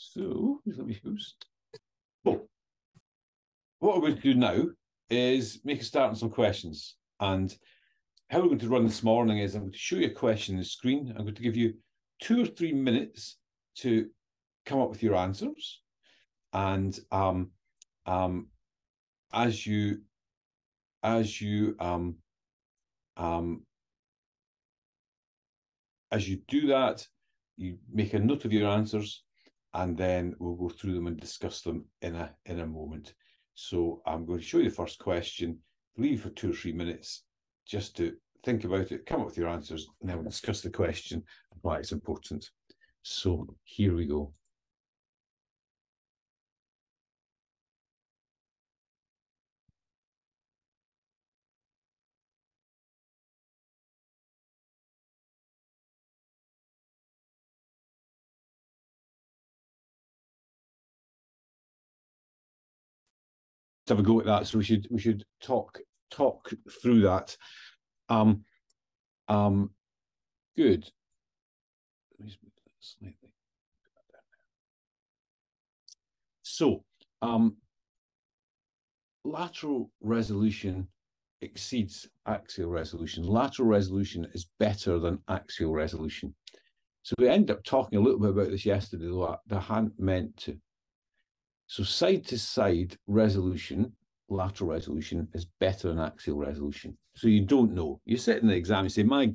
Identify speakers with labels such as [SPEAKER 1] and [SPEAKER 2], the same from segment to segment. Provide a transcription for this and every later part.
[SPEAKER 1] So let me host. Oh, what we're going to do now is make a start on some questions. And how we're going to run this morning is I'm going to show you a question on the screen. I'm going to give you two or three minutes to come up with your answers. And um, um, as you as you um, um, as you do that, you make a note of your answers, and then we'll go through them and discuss them in a in a moment. So I'm going to show you the first question, leave for two or three minutes just to think about it, come up with your answers, and then we'll discuss the question why it's important. So here we go. Have a go at that. So we should we should talk talk through that. Um, um, good. So, um, lateral resolution exceeds axial resolution. Lateral resolution is better than axial resolution. So we ended up talking a little bit about this yesterday, though I hadn't meant to. So side to side resolution, lateral resolution is better than axial resolution. So you don't know. You sit in the exam, you say, my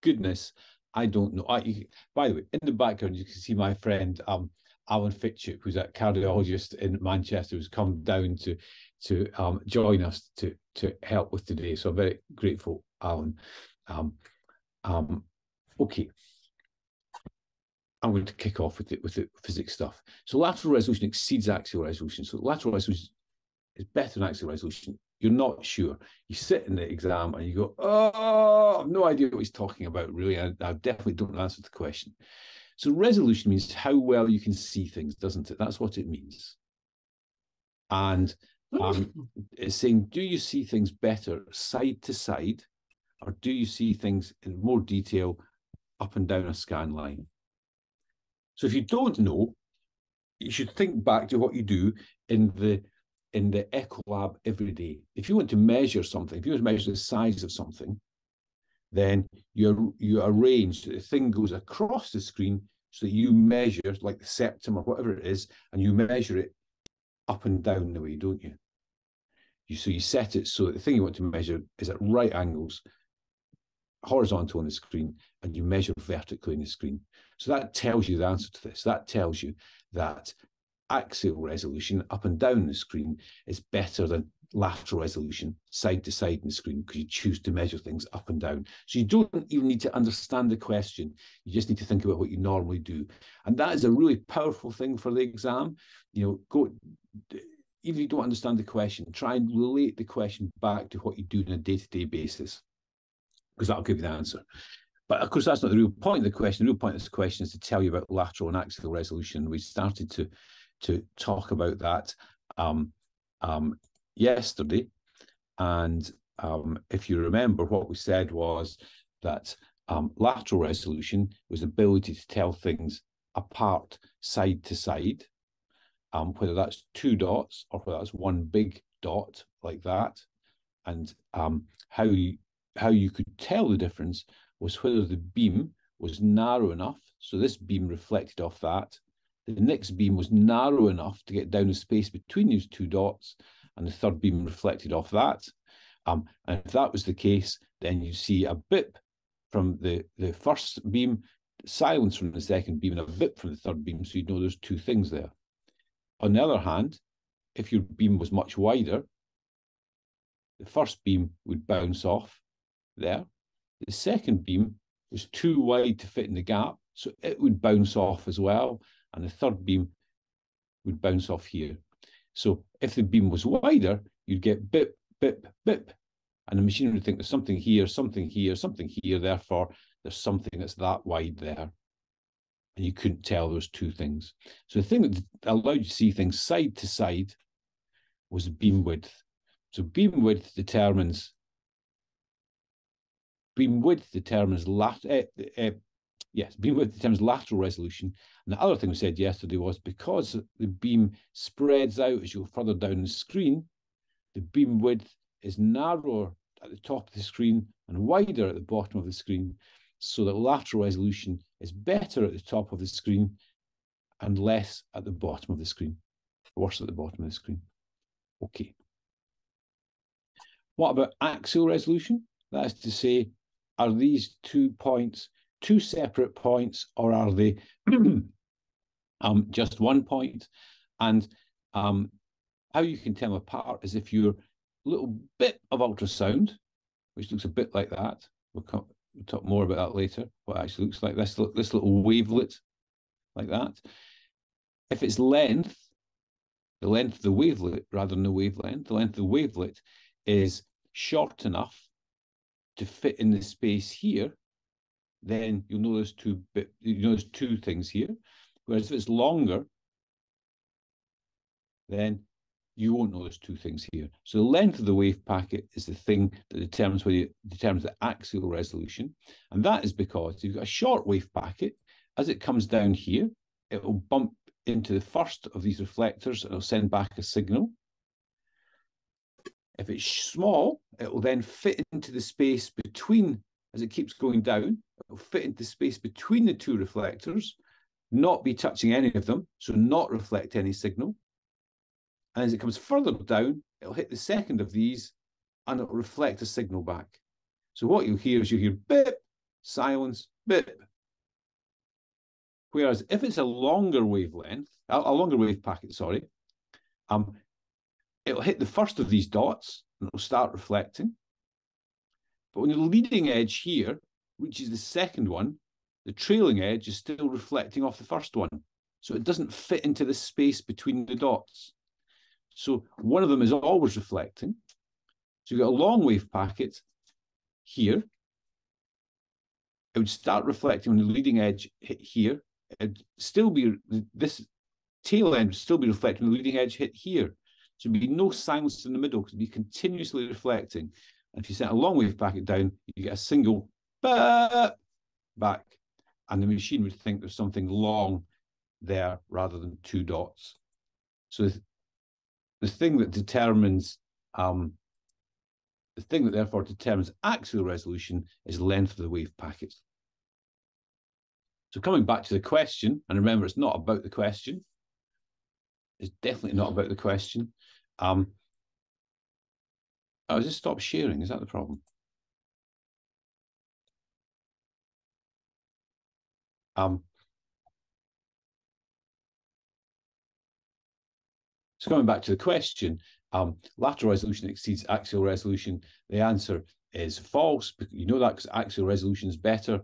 [SPEAKER 1] goodness, I don't know. I, by the way, in the background, you can see my friend um, Alan Fitchuk, who's a cardiologist in Manchester, who's come down to to um, join us to to help with today. So I'm very grateful, Alan. Um, um, okay. I'm going to kick off with it with the physics stuff. So lateral resolution exceeds axial resolution. So lateral resolution is better than axial resolution. You're not sure. You sit in the exam and you go, oh, I've no idea what he's talking about, really. I, I definitely don't answer the question. So resolution means how well you can see things, doesn't it? That's what it means. And um, it's saying, do you see things better side to side, or do you see things in more detail up and down a scan line? So if you don't know, you should think back to what you do in the in the Echo Lab every day. If you want to measure something, if you want to measure the size of something, then you you arrange that the thing goes across the screen so that you measure like the septum or whatever it is, and you measure it up and down the way, don't you? You so you set it so that the thing you want to measure is at right angles, horizontal on the screen, and you measure vertically in the screen. So that tells you the answer to this. That tells you that axial resolution up and down the screen is better than lateral resolution side to side in the screen because you choose to measure things up and down. So you don't even need to understand the question. You just need to think about what you normally do. And that is a really powerful thing for the exam. You know, go even if you don't understand the question, try and relate the question back to what you do on a day-to-day basis, because that'll give you the answer. But of course, that's not the real point of the question. The real point of this question is to tell you about lateral and axial resolution. We started to to talk about that um, um, yesterday. And um, if you remember, what we said was that um, lateral resolution was the ability to tell things apart side to side, um, whether that's two dots or whether that's one big dot like that. And um, how you how you could tell the difference was whether the beam was narrow enough. So this beam reflected off that, the next beam was narrow enough to get down the space between these two dots, and the third beam reflected off that. Um, and if that was the case, then you see a bip from the, the first beam, silence from the second beam, and a bip from the third beam, so you'd know there's two things there. On the other hand, if your beam was much wider, the first beam would bounce off there. The second beam was too wide to fit in the gap, so it would bounce off as well and the third beam would bounce off here. So if the beam was wider, you'd get bip, bip, bip. And the machine would think there's something here, something here, something here, therefore there's something that's that wide there. And you couldn't tell those two things. So the thing that allowed you to see things side to side was beam width. So beam width determines beam width determines lat, uh, uh, yes, beam width determines lateral resolution. And the other thing we said yesterday was because the beam spreads out as you go further down the screen, the beam width is narrower at the top of the screen and wider at the bottom of the screen, so that lateral resolution is better at the top of the screen and less at the bottom of the screen, worse at the bottom of the screen. Okay. What about axial resolution? That is to say, are these two points two separate points or are they um, just one point? And um, how you can tell them apart is if you're a little bit of ultrasound, which looks a bit like that. We'll, come, we'll talk more about that later. What actually looks like this, this little wavelet, like that. If it's length, the length of the wavelet rather than the wavelength, the length of the wavelet is short enough to fit in the space here, then you'll notice two bit you notice two things here. Whereas if it's longer, then you won't notice two things here. So the length of the wave packet is the thing that determines whether it determines the axial resolution. And that is because you've got a short wave packet, as it comes down here, it will bump into the first of these reflectors and it'll send back a signal. If it's small, it will then fit into the space between, as it keeps going down, it will fit into the space between the two reflectors, not be touching any of them, so not reflect any signal. And as it comes further down, it'll hit the second of these and it'll reflect a signal back. So what you'll hear is you hear bip, silence, bip. Whereas if it's a longer wavelength, a, a longer wave packet, sorry, um, it'll hit the first of these dots and it'll start reflecting. But when the leading edge here reaches the second one, the trailing edge is still reflecting off the first one. So it doesn't fit into the space between the dots. So one of them is always reflecting. So you've got a long wave packet here. It would start reflecting when the leading edge hit here. It'd still be, this tail end would still be reflecting the leading edge hit here. There'd be no silence in the middle because be continuously reflecting. And if you set a long wave packet down, you get a single back. And the machine would think there's something long there rather than two dots. So the thing that determines um, the thing that therefore determines axial resolution is length of the wave packet. So coming back to the question, and remember, it's not about the question. It's definitely not about the question. Um, oh, just stop sharing. Is that the problem? Um, So coming back to the question, um, lateral resolution exceeds axial resolution. The answer is false. You know that because axial resolution is better,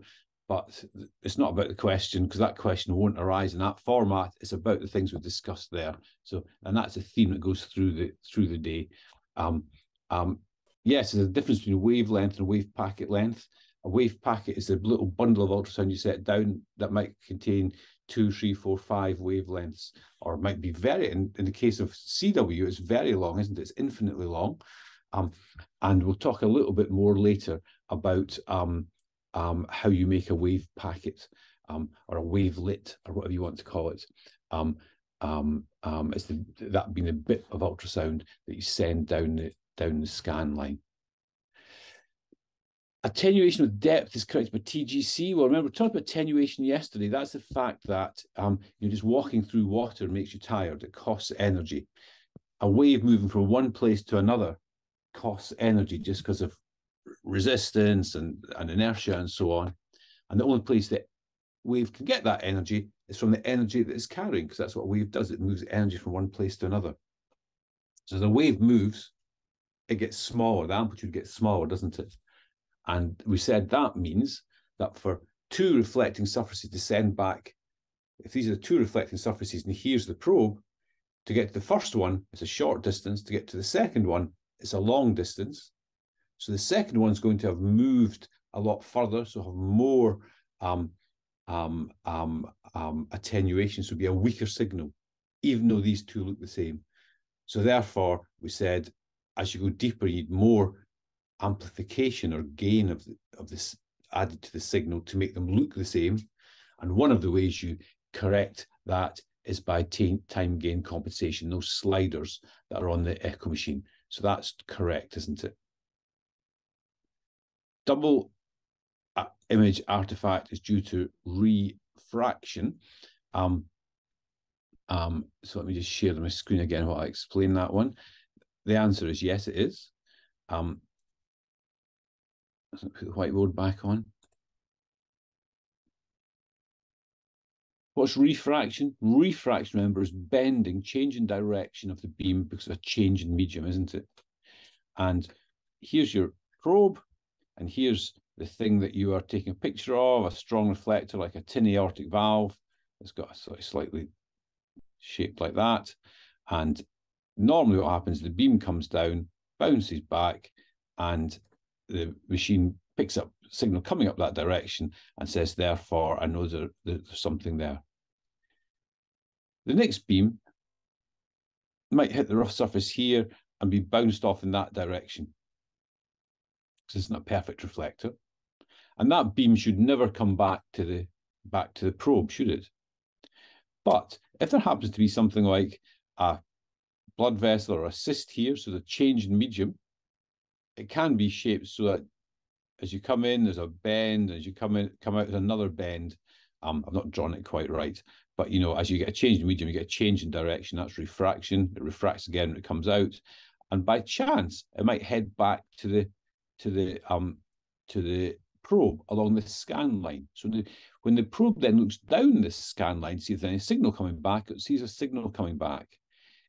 [SPEAKER 1] but it's not about the question because that question won't arise in that format. It's about the things we discussed there. So, and that's a theme that goes through the through the day. Um, um, yes, there's a difference between wavelength and wave packet length. A wave packet is a little bundle of ultrasound you set down that might contain two, three, four, five wavelengths, or might be very, in, in the case of CW, it's very long, isn't it? It's infinitely long. Um, and we'll talk a little bit more later about um, um, how you make a wave packet um, or a wavelet or whatever you want to call it. Um, um, um, it's the, that being a bit of ultrasound that you send down the down the scan line. Attenuation of depth is corrected by TGC. Well, remember, we talked about attenuation yesterday. That's the fact that um, you're just walking through water makes you tired. It costs energy. A wave moving from one place to another costs energy just because of resistance and, and inertia and so on. And the only place that wave can get that energy is from the energy that it's carrying, because that's what wave does. It moves energy from one place to another. So the wave moves, it gets smaller. The amplitude gets smaller, doesn't it? And we said that means that for two reflecting surfaces to send back, if these are the two reflecting surfaces and here's the probe, to get to the first one, it's a short distance. To get to the second one, it's a long distance. So the second one's going to have moved a lot further, so have more um, um, um, um, attenuation, so be a weaker signal, even though these two look the same. So therefore, we said as you go deeper, you need more amplification or gain of, the, of this added to the signal to make them look the same. And one of the ways you correct that is by time gain compensation, those sliders that are on the echo machine. So that's correct, isn't it? Double uh, image artifact is due to refraction. Um, um, so let me just share my screen again while I explain that one. The answer is yes, it is. Um, put the whiteboard back on. What's refraction? Refraction, remember, is bending, change in direction of the beam because of a change in medium, isn't it? And here's your probe, and here's the thing that you are taking a picture of, a strong reflector like a tin aortic valve. It's got a sort of slightly shaped like that. And normally what happens, the beam comes down, bounces back, and the machine picks up signal coming up that direction and says, therefore, I know there, there's something there. The next beam might hit the rough surface here and be bounced off in that direction because it's not a perfect reflector. And that beam should never come back to the back to the probe, should it? But if there happens to be something like a blood vessel or a cyst here, so the change in medium, it can be shaped so that as you come in, there's a bend, as you come in, come out, there's another bend. Um, I've not drawn it quite right, but you know, as you get a change in medium, you get a change in direction. That's refraction. It refracts again when it comes out, and by chance, it might head back to the to the um to the probe along the scan line. So the, when the probe then looks down this scan line, sees any signal coming back, it sees a signal coming back.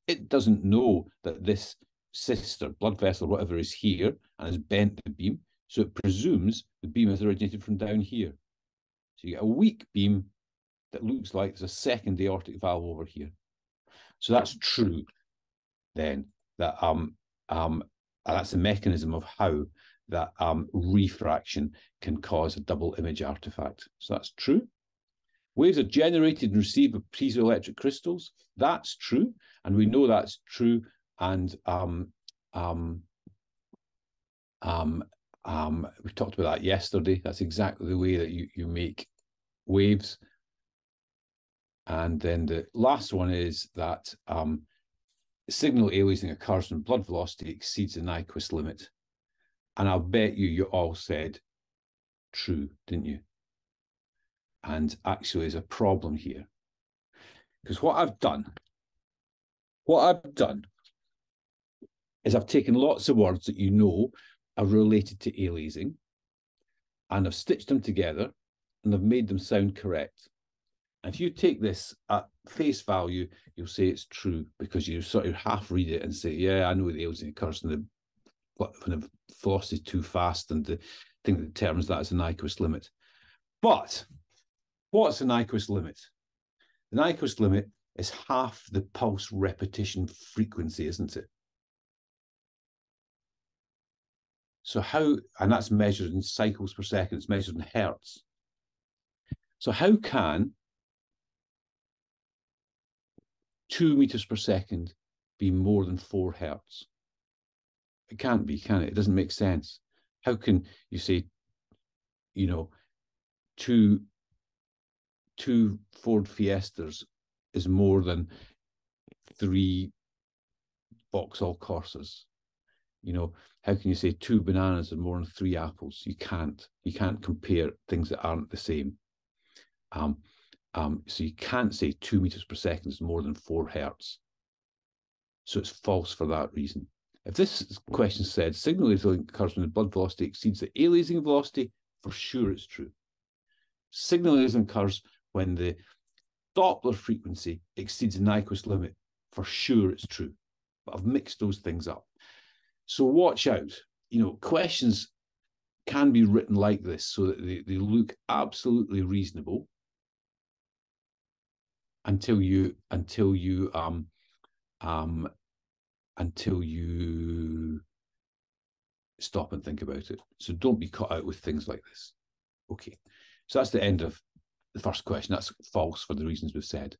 [SPEAKER 1] It doesn't know that this cyst or blood vessel, or whatever is here, and has bent the beam. So it presumes the beam has originated from down here. So you get a weak beam that looks like there's a second aortic valve over here. So that's true then, that um um that's the mechanism of how that um, refraction can cause a double image artifact. So that's true. Waves are generated and received by piezoelectric crystals. That's true. And we know that's true. And um, um, um, um, we talked about that yesterday. That's exactly the way that you, you make waves. And then the last one is that um, signal aliasing occurs when blood velocity exceeds the Nyquist limit. And I'll bet you, you all said true, didn't you? And actually, there's a problem here. Because what I've done, what I've done is I've taken lots of words that you know are related to aliasing and I've stitched them together and I've made them sound correct. And if you take this at face value, you'll say it's true because you sort of half read it and say, yeah, I know the aliasing occurs in the when the velocity is too fast and the thing that determines that is the Nyquist limit. But what's the Nyquist limit? The Nyquist limit is half the pulse repetition frequency, isn't it? So how, and that's measured in cycles per second, it's measured in hertz. So how can two meters per second be more than four hertz? It can't be, can it? It doesn't make sense. How can you say, you know, two two Ford Fiestas is more than three Vauxhall Corsas? You know, how can you say two bananas are more than three apples? You can't. You can't compare things that aren't the same. Um, um, so you can't say two meters per second is more than four hertz. So it's false for that reason. If this question said signal aliasing occurs when the blood velocity exceeds the aliasing velocity, for sure it's true. Signal aliasing occurs when the Doppler frequency exceeds the Nyquist limit, for sure it's true. But I've mixed those things up. So watch out. You know, questions can be written like this so that they, they look absolutely reasonable until you until you um um until you stop and think about it. So don't be caught out with things like this. Okay, so that's the end of the first question. That's false for the reasons we've said.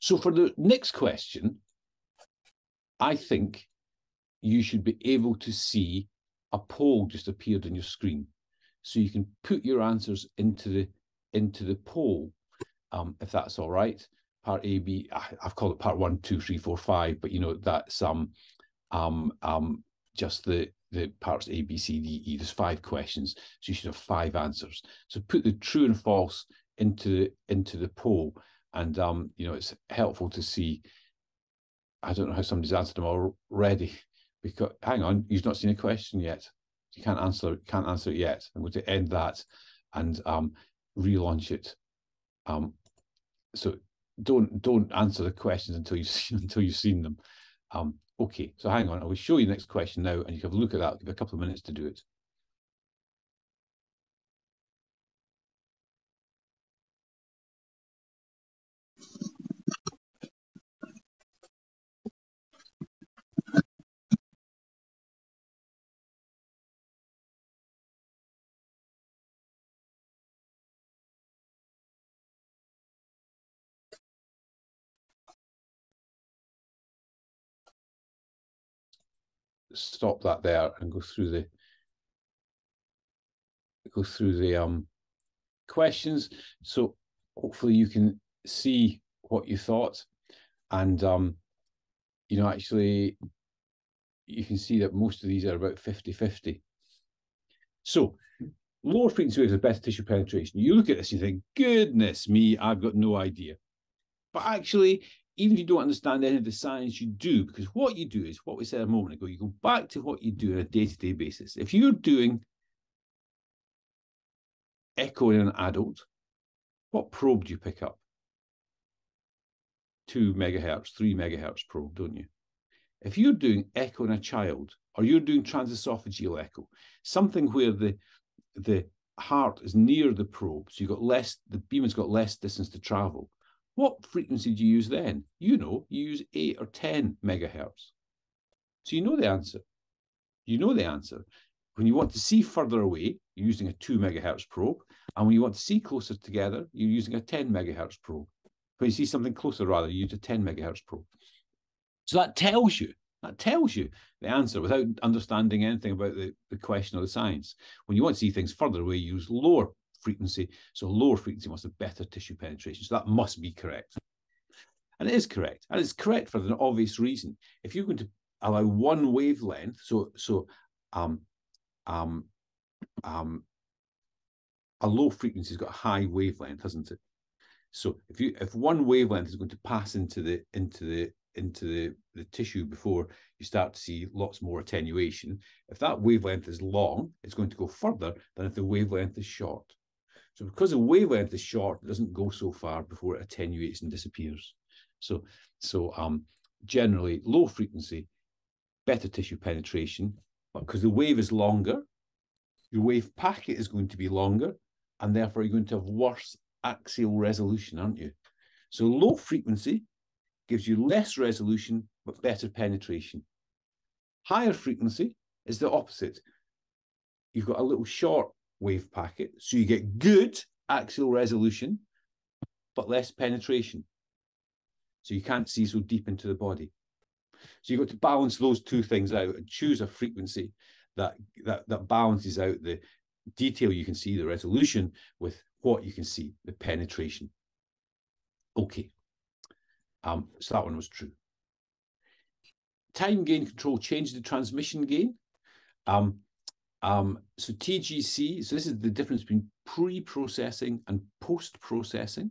[SPEAKER 1] So for the next question, I think you should be able to see a poll just appeared on your screen. So you can put your answers into the into the poll. um, if that's all right. Part A, B, I've called it part one, two, three, four, five, but you know that's um, um, um, just the the parts A, B, C, D, E. There's five questions, so you should have five answers. So put the true and false into into the poll, and um, you know it's helpful to see. I don't know how somebody's answered them already, because hang on, you've not seen a question yet. You can't answer can't answer it yet. I'm going to end that and um, relaunch it. Um, so don't don't answer the questions until you see until you've seen them. Um, okay, so hang on, I will show you the next question now, and you can have a look at that. Give a couple of minutes to do it. Stop that there and go through the go through the um questions. So hopefully you can see what you thought and um you know actually you can see that most of these are about 50 50 so lower frequency waves have better tissue penetration. You look at this you think goodness me i've got no idea. But actually even if you don't understand any of the science, you do, because what you do is what we said a moment ago, you go back to what you do on a day to day basis. If you're doing echo in an adult, what probe do you pick up? Two megahertz, three megahertz probe, don't you? If you're doing echo in a child, or you're doing transesophageal echo, something where the the heart is near the probe, so you've got less, the beam has got less distance to travel what frequency do you use then? You know, you use 8 or 10 megahertz. So you know the answer. You know the answer. When you want to see further away, you're using a 2 megahertz probe. And when you want to see closer together, you're using a 10 megahertz probe. When you see something closer, rather, you use a 10 megahertz probe. So that tells you, that tells you the answer without understanding anything about the, the question or the science. When you want to see things further away, you use lower frequency. So lower frequency must have better tissue penetration. So that must be correct. And it is correct. And it's correct for an obvious reason. If you're going to allow one wavelength, so so um um um a low frequency has got a high wavelength, hasn't it? So if you if one wavelength is going to pass into the into the into the, the tissue before you start to see lots more attenuation, if that wavelength is long, it's going to go further than if the wavelength is short. So because the wavelength is short, it doesn't go so far before it attenuates and disappears. So, so um, generally low frequency, better tissue penetration, but because the wave is longer, your wave packet is going to be longer, and therefore you're going to have worse axial resolution, aren't you? So low frequency gives you less resolution, but better penetration. Higher frequency is the opposite. You've got a little short wave packet. So you get good axial resolution, but less penetration. So you can't see so deep into the body. So you've got to balance those two things out and choose a frequency that that that balances out the detail you can see, the resolution, with what you can see, the penetration. Okay. Um, so that one was true. Time gain control changes the transmission gain. Um, um, so TGC, so this is the difference between pre-processing and post-processing.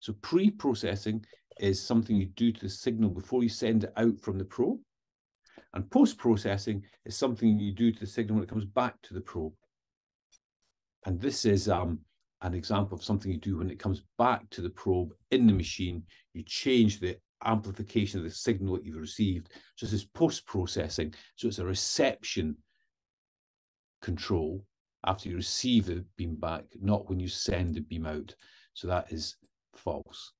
[SPEAKER 1] So pre-processing is something you do to the signal before you send it out from the probe. And post-processing is something you do to the signal when it comes back to the probe. And this is um, an example of something you do when it comes back to the probe in the machine. You change the amplification of the signal that you've received. So this is post-processing. So it's a reception control after you receive the beam back, not when you send the beam out. So that is false.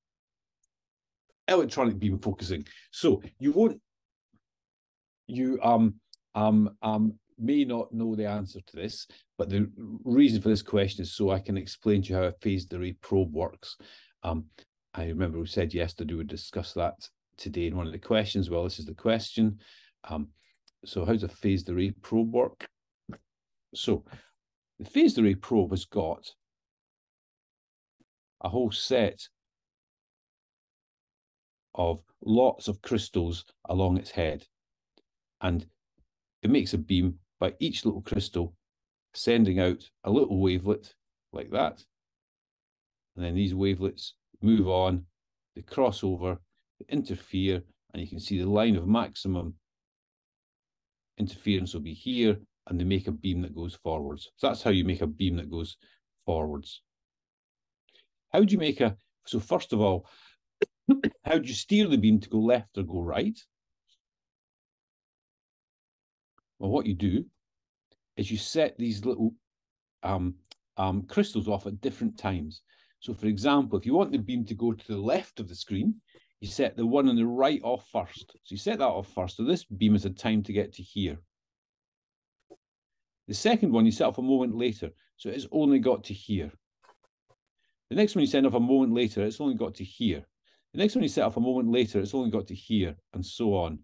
[SPEAKER 1] Electronic beam focusing. So you won't, you um um um may not know the answer to this, but the reason for this question is so I can explain to you how a phased array probe works. Um, I remember we said yesterday we would discuss that today in one of the questions. Well, this is the question. Um, so how does a phased array probe work? So the phased array probe has got a whole set of lots of crystals along its head. And it makes a beam by each little crystal sending out a little wavelet like that. And then these wavelets move on, they cross over, they interfere, and you can see the line of maximum interference will be here, and they make a beam that goes forwards. So that's how you make a beam that goes forwards. How do you make a, so first of all, how do you steer the beam to go left or go right? Well, what you do is you set these little um, um, crystals off at different times. So for example, if you want the beam to go to the left of the screen, you set the one on the right off first. So you set that off first. So this beam has a time to get to here. The second one you set off a moment later. So it's only got to here. The next one you set off a moment later, it's only got to here. The next one you set off a moment later, it's only got to here, and so on.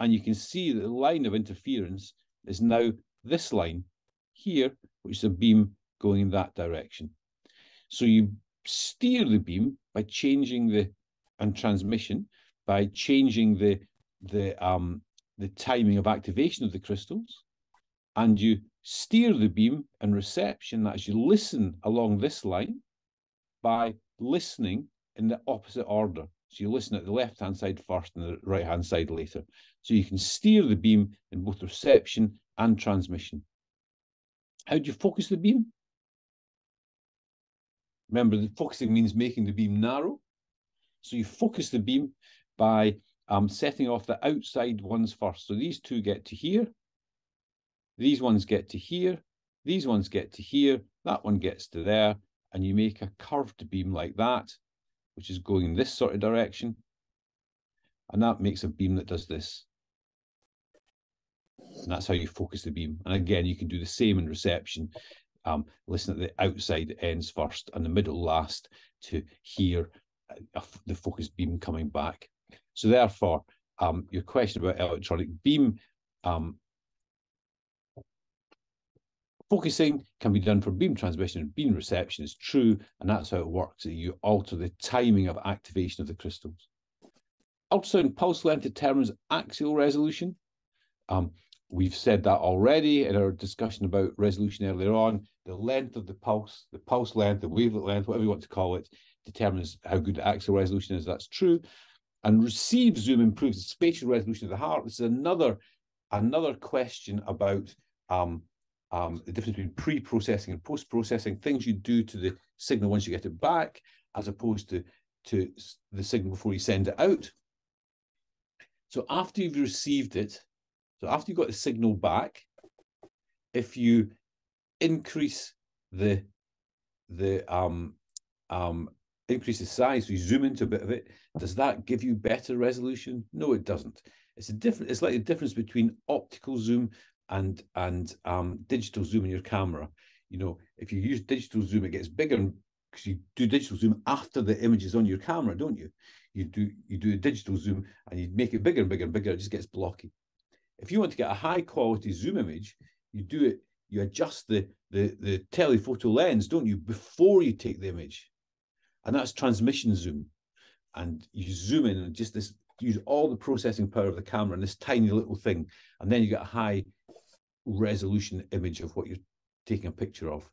[SPEAKER 1] And you can see that the line of interference is now this line here, which is a beam going in that direction. So you steer the beam by changing the and transmission by changing the the um the timing of activation of the crystals, and you steer the beam and reception as you listen along this line by listening in the opposite order. So you listen at the left hand side first and the right hand side later. So you can steer the beam in both reception and transmission. How do you focus the beam? Remember, the focusing means making the beam narrow. So you focus the beam by um, setting off the outside ones first. So these two get to here. These ones get to here. These ones get to here. That one gets to there. And you make a curved beam like that, which is going in this sort of direction. And that makes a beam that does this. And that's how you focus the beam. And again, you can do the same in reception. Um, listen at the outside ends first and the middle last to hear uh, the focus beam coming back. So therefore, um, your question about electronic beam um, focusing can be done for beam transmission and beam reception is true, and that's how it works. You alter the timing of activation of the crystals. Ultrasound pulse length determines axial resolution. Um, We've said that already in our discussion about resolution earlier on. The length of the pulse, the pulse length, the wavelength length, whatever you want to call it, determines how good the axial resolution is. That's true. And receive zoom improves the spatial resolution of the heart. This is another another question about um, um, the difference between pre-processing and post-processing, things you do to the signal once you get it back, as opposed to, to the signal before you send it out. So after you've received it, so after you've got the signal back, if you increase the the um um increase the size, we zoom into a bit of it, does that give you better resolution? No, it doesn't. It's a different, it's like the difference between optical zoom and and um digital zoom in your camera. You know, if you use digital zoom, it gets bigger because you do digital zoom after the image is on your camera, don't you? You do you do a digital zoom and you make it bigger and bigger and bigger, it just gets blocky. If you want to get a high quality zoom image, you do it, you adjust the, the, the telephoto lens, don't you, before you take the image. And that's transmission zoom. And you zoom in and just this use all the processing power of the camera in this tiny little thing. And then you get a high resolution image of what you're taking a picture of.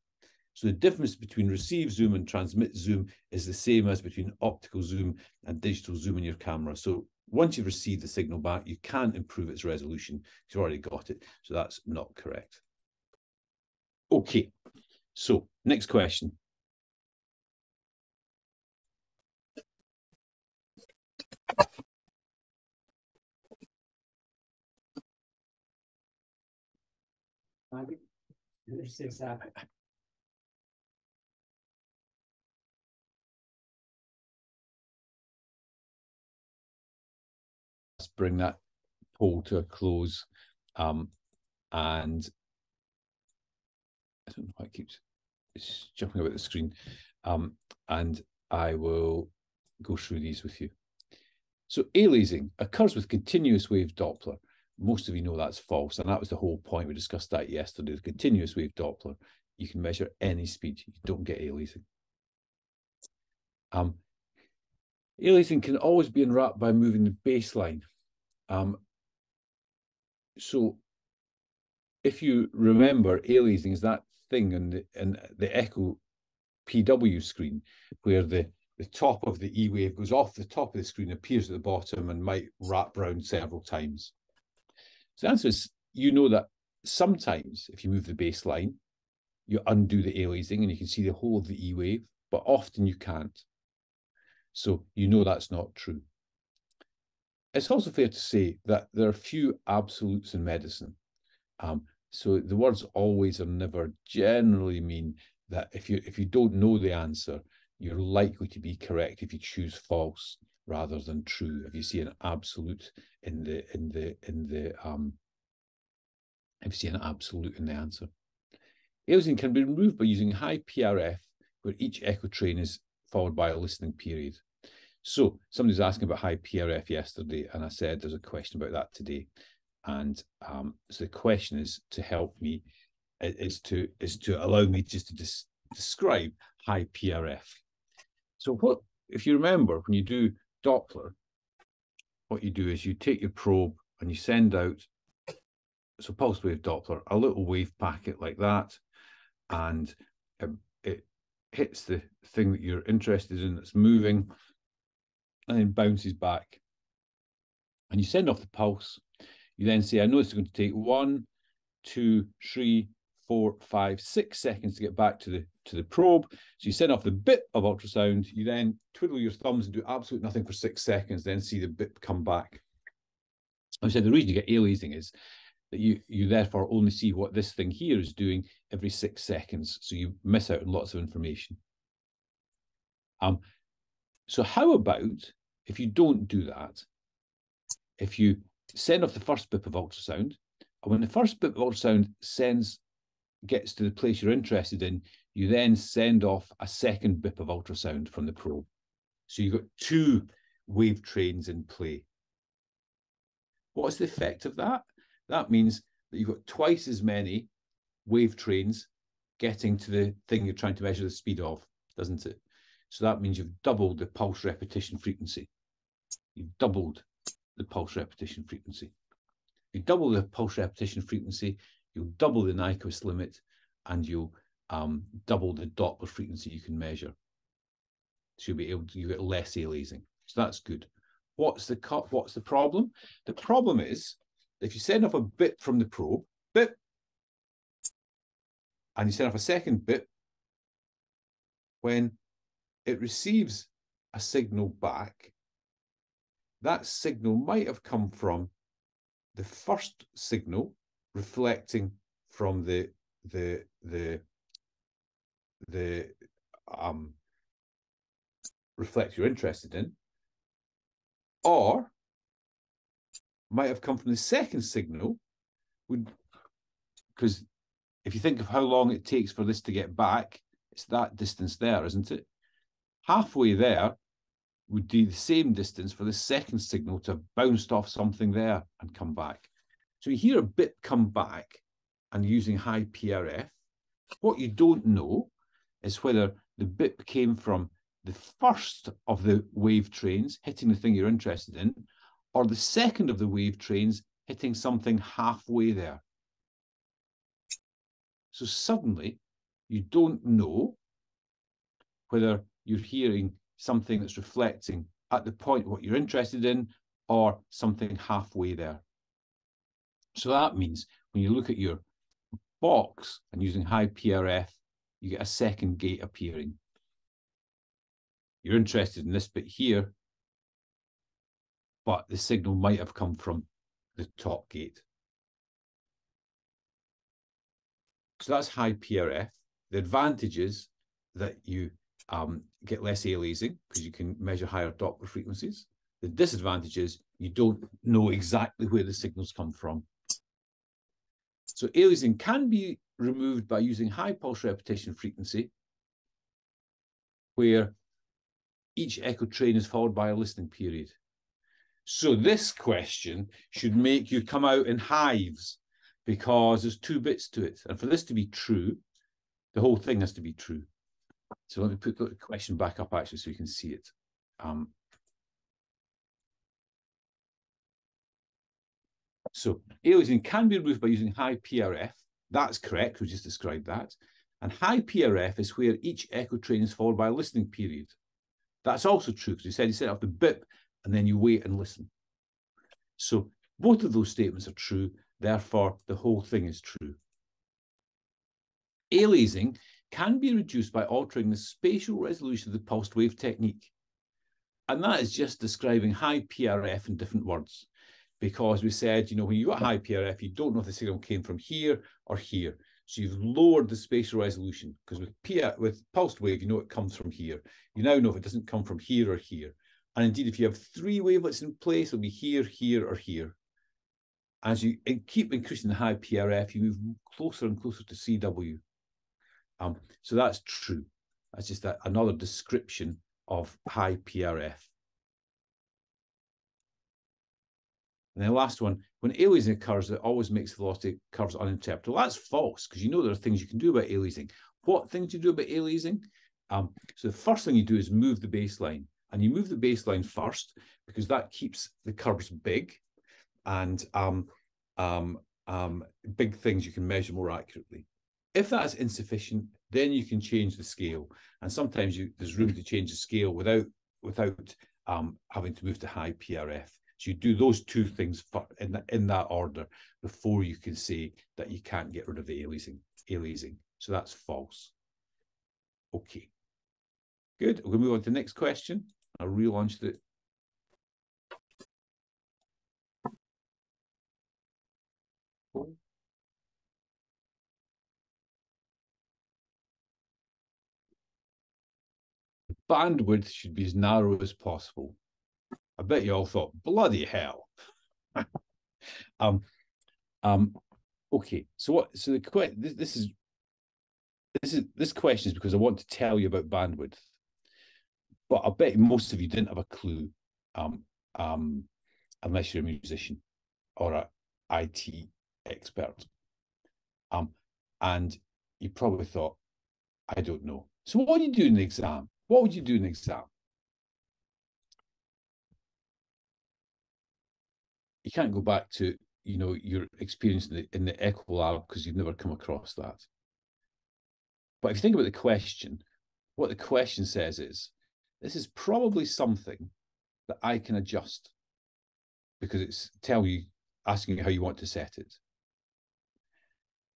[SPEAKER 1] So the difference between receive zoom and transmit zoom is the same as between optical zoom and digital zoom in your camera. So once you've received the signal back, you can't improve its resolution. You've already got it. So that's not correct. Okay, so next question. Bring that poll to a close. Um, and I don't know why it keeps jumping about the screen. Um, and I will go through these with you. So aliasing occurs with continuous wave Doppler. Most of you know that's false, and that was the whole point. We discussed that yesterday. The continuous wave Doppler, you can measure any speed. You don't get aliasing. Um, Aliasing can always be unwrapped by moving the baseline. Um, so if you remember, aliasing is that thing in the, in the Echo PW screen where the, the top of the E wave goes off the top of the screen, appears at the bottom, and might wrap round several times. So the answer is you know that sometimes if you move the baseline, you undo the aliasing and you can see the whole of the E wave, but often you can't. So you know that's not true. It's also fair to say that there are few absolutes in medicine. Um, so the words always or never generally mean that if you if you don't know the answer, you're likely to be correct if you choose false rather than true. If you see an absolute in the in the in the um if you see an absolute in the answer. Aliasing can be removed by using high PRF, where each echo train is followed by a listening period. So somebody was asking about high PRF yesterday, and I said there's a question about that today. And um, so the question is to help me is to is to allow me just to des describe high PRF. So what if you remember when you do Doppler, what you do is you take your probe and you send out so pulse wave Doppler, a little wave packet like that, and um, it hits the thing that you're interested in that's moving, and then bounces back. And you send off the pulse. You then say, I know it's going to take one, two, three, four, five, six seconds to get back to the to the probe. So you send off the bit of ultrasound. You then twiddle your thumbs and do absolutely nothing for six seconds, then see the bit come back. I said the reason you get aliasing is that you you therefore only see what this thing here is doing every six seconds. So you miss out on lots of information. Um, so how about if you don't do that? If you send off the first bit of ultrasound, and when the first bit of ultrasound sends gets to the place you're interested in, you then send off a second bip of ultrasound from the probe. So you've got two wave trains in play. What's the effect of that? That means that you've got twice as many wave trains getting to the thing you're trying to measure the speed of, doesn't it? So that means you've doubled the pulse repetition frequency. You've doubled the pulse repetition frequency. You double the pulse repetition frequency, you'll double the Nyquist limit, and you'll um, double the Doppler frequency you can measure. So you'll be able to you get less aliasing. So that's good. What's the cut? What's the problem? The problem is if you send off a bit from the probe, bit, and you send off a second bit, when it receives a signal back, that signal might have come from the first signal reflecting from the the the the um reflect you're interested in, or might have come from the second signal would because if you think of how long it takes for this to get back, it's that distance there, isn't it? Halfway there would be the same distance for the second signal to have bounced off something there and come back. So you hear a bit come back and using high PRF. What you don't know is whether the bit came from the first of the wave trains hitting the thing you're interested in, or the second of the wave trains hitting something halfway there. So suddenly you don't know whether you're hearing something that's reflecting at the point what you're interested in or something halfway there. So that means when you look at your box and using high PRF, you get a second gate appearing. You're interested in this bit here, but the signal might have come from the top gate. So that's high PRF. The advantage is that you um, get less aliasing because you can measure higher Doppler frequencies. The disadvantage is you don't know exactly where the signals come from. So aliasing can be removed by using high pulse repetition frequency, where each echo train is followed by a listening period. So this question should make you come out in hives because there's two bits to it. And for this to be true, the whole thing has to be true. So let me put the question back up actually so you can see it. Um, So aliasing can be removed by using high PRF. That's correct. We just described that. And high PRF is where each echo train is followed by a listening period. That's also true because you said you set up the bip and then you wait and listen. So both of those statements are true. Therefore, the whole thing is true. Aliasing can be reduced by altering the spatial resolution of the pulsed wave technique. And that is just describing high PRF in different words. Because we said, you know, when you got high PRF, you don't know if the signal came from here or here. So you've lowered the spatial resolution because with with pulsed wave, you know it comes from here. You now know if it doesn't come from here or here. And indeed, if you have three wavelets in place, it'll be here, here, or here. As you keep increasing the high PRF, you move closer and closer to CW. Um, so that's true. That's just a, another description of high PRF. And the last one, when aliasing occurs, it always makes velocity curves uninterpretable. That's false, because you know there are things you can do about aliasing. What things you do about aliasing? Um, so the first thing you do is move the baseline. And you move the baseline first, because that keeps the curves big. And um, um, um, big things you can measure more accurately. If that's insufficient, then you can change the scale. And sometimes you, there's room to change the scale without without um, having to move to high PRF. So you do those two things in, the, in that order before you can say that you can't get rid of the aliasing. aliasing. So that's false. Okay. Good. We'll move on to the next question. I'll relaunch the bandwidth should be as narrow as possible. I bet you all thought, bloody hell. um, um, okay, so what? So the this, this is this is this question is because I want to tell you about bandwidth, but I bet most of you didn't have a clue, um, um, unless you're a musician or a IT expert, um, and you probably thought, I don't know. So what do you do in the exam? What would you do in the exam? You can't go back to you know your experience in the, in the echo lab because you've never come across that. But if you think about the question, what the question says is, this is probably something that I can adjust because it's tell you asking you how you want to set it.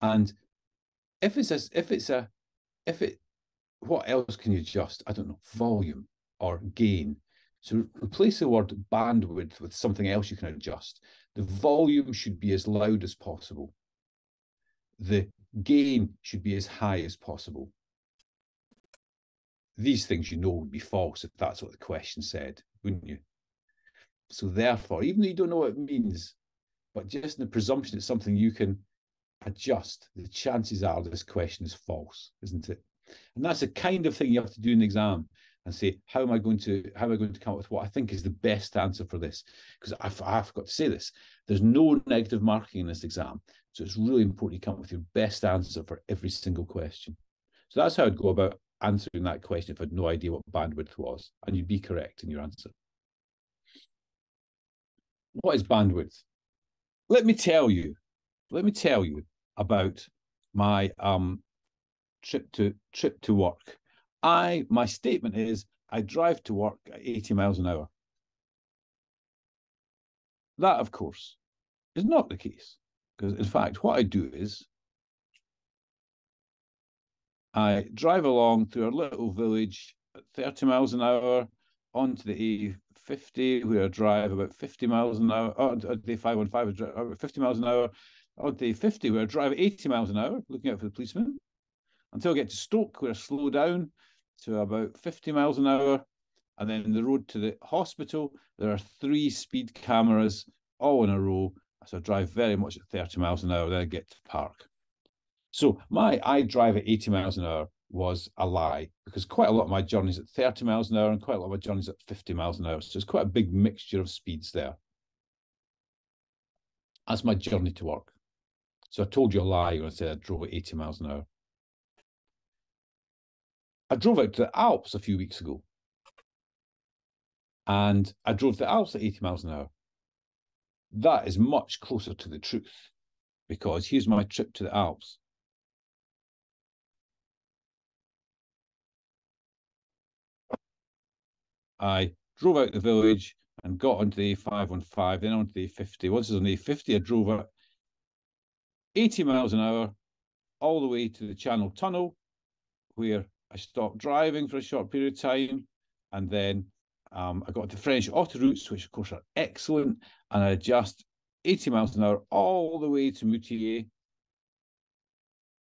[SPEAKER 1] And if it's a, if it's a if it what else can you adjust? I don't know, volume or gain. So replace the word bandwidth with something else you can adjust. The volume should be as loud as possible. The gain should be as high as possible. These things you know would be false if that's what the question said, wouldn't you? So therefore, even though you don't know what it means, but just in the presumption it's something you can adjust, the chances are this question is false, isn't it? And that's the kind of thing you have to do in the exam and say, how am I going to how am I going to come up with what I think is the best answer for this? Because I've, I've got to say this: there's no negative marking in this exam, so it's really important you come up with your best answer for every single question. So that's how I'd go about answering that question if I had no idea what bandwidth was, and you'd be correct in your answer. What is bandwidth? Let me tell you. Let me tell you about my um, trip to trip to work. I my statement is I drive to work at 80 miles an hour. That, of course, is not the case. Because in fact, what I do is I drive along through a little village at 30 miles an hour onto the A50, where I drive about 50 miles an hour, or the 515, about 50 miles an hour, onto the 50, where I drive 80 miles an hour, looking out for the policeman until I get to Stoke, where I slow down to about 50 miles an hour. And then the road to the hospital, there are three speed cameras all in a row. So I drive very much at 30 miles an hour, then I get to the park. So my I drive at 80 miles an hour was a lie because quite a lot of my journeys at 30 miles an hour and quite a lot of my journeys at 50 miles an hour. So it's quite a big mixture of speeds there. That's my journey to work. So I told you a lie when I said I drove at 80 miles an hour. I drove out to the Alps a few weeks ago. And I drove the Alps at 80 miles an hour. that is much closer to the truth because here's my trip to the Alps. I drove out the village and got onto the A515, then onto the A50. Once I was on the A50, I drove at 80 miles an hour all the way to the Channel Tunnel, where I stopped driving for a short period of time. And then um, I got to French autoroutes, which of course are excellent. And I just 80 miles an hour all the way to Moutier.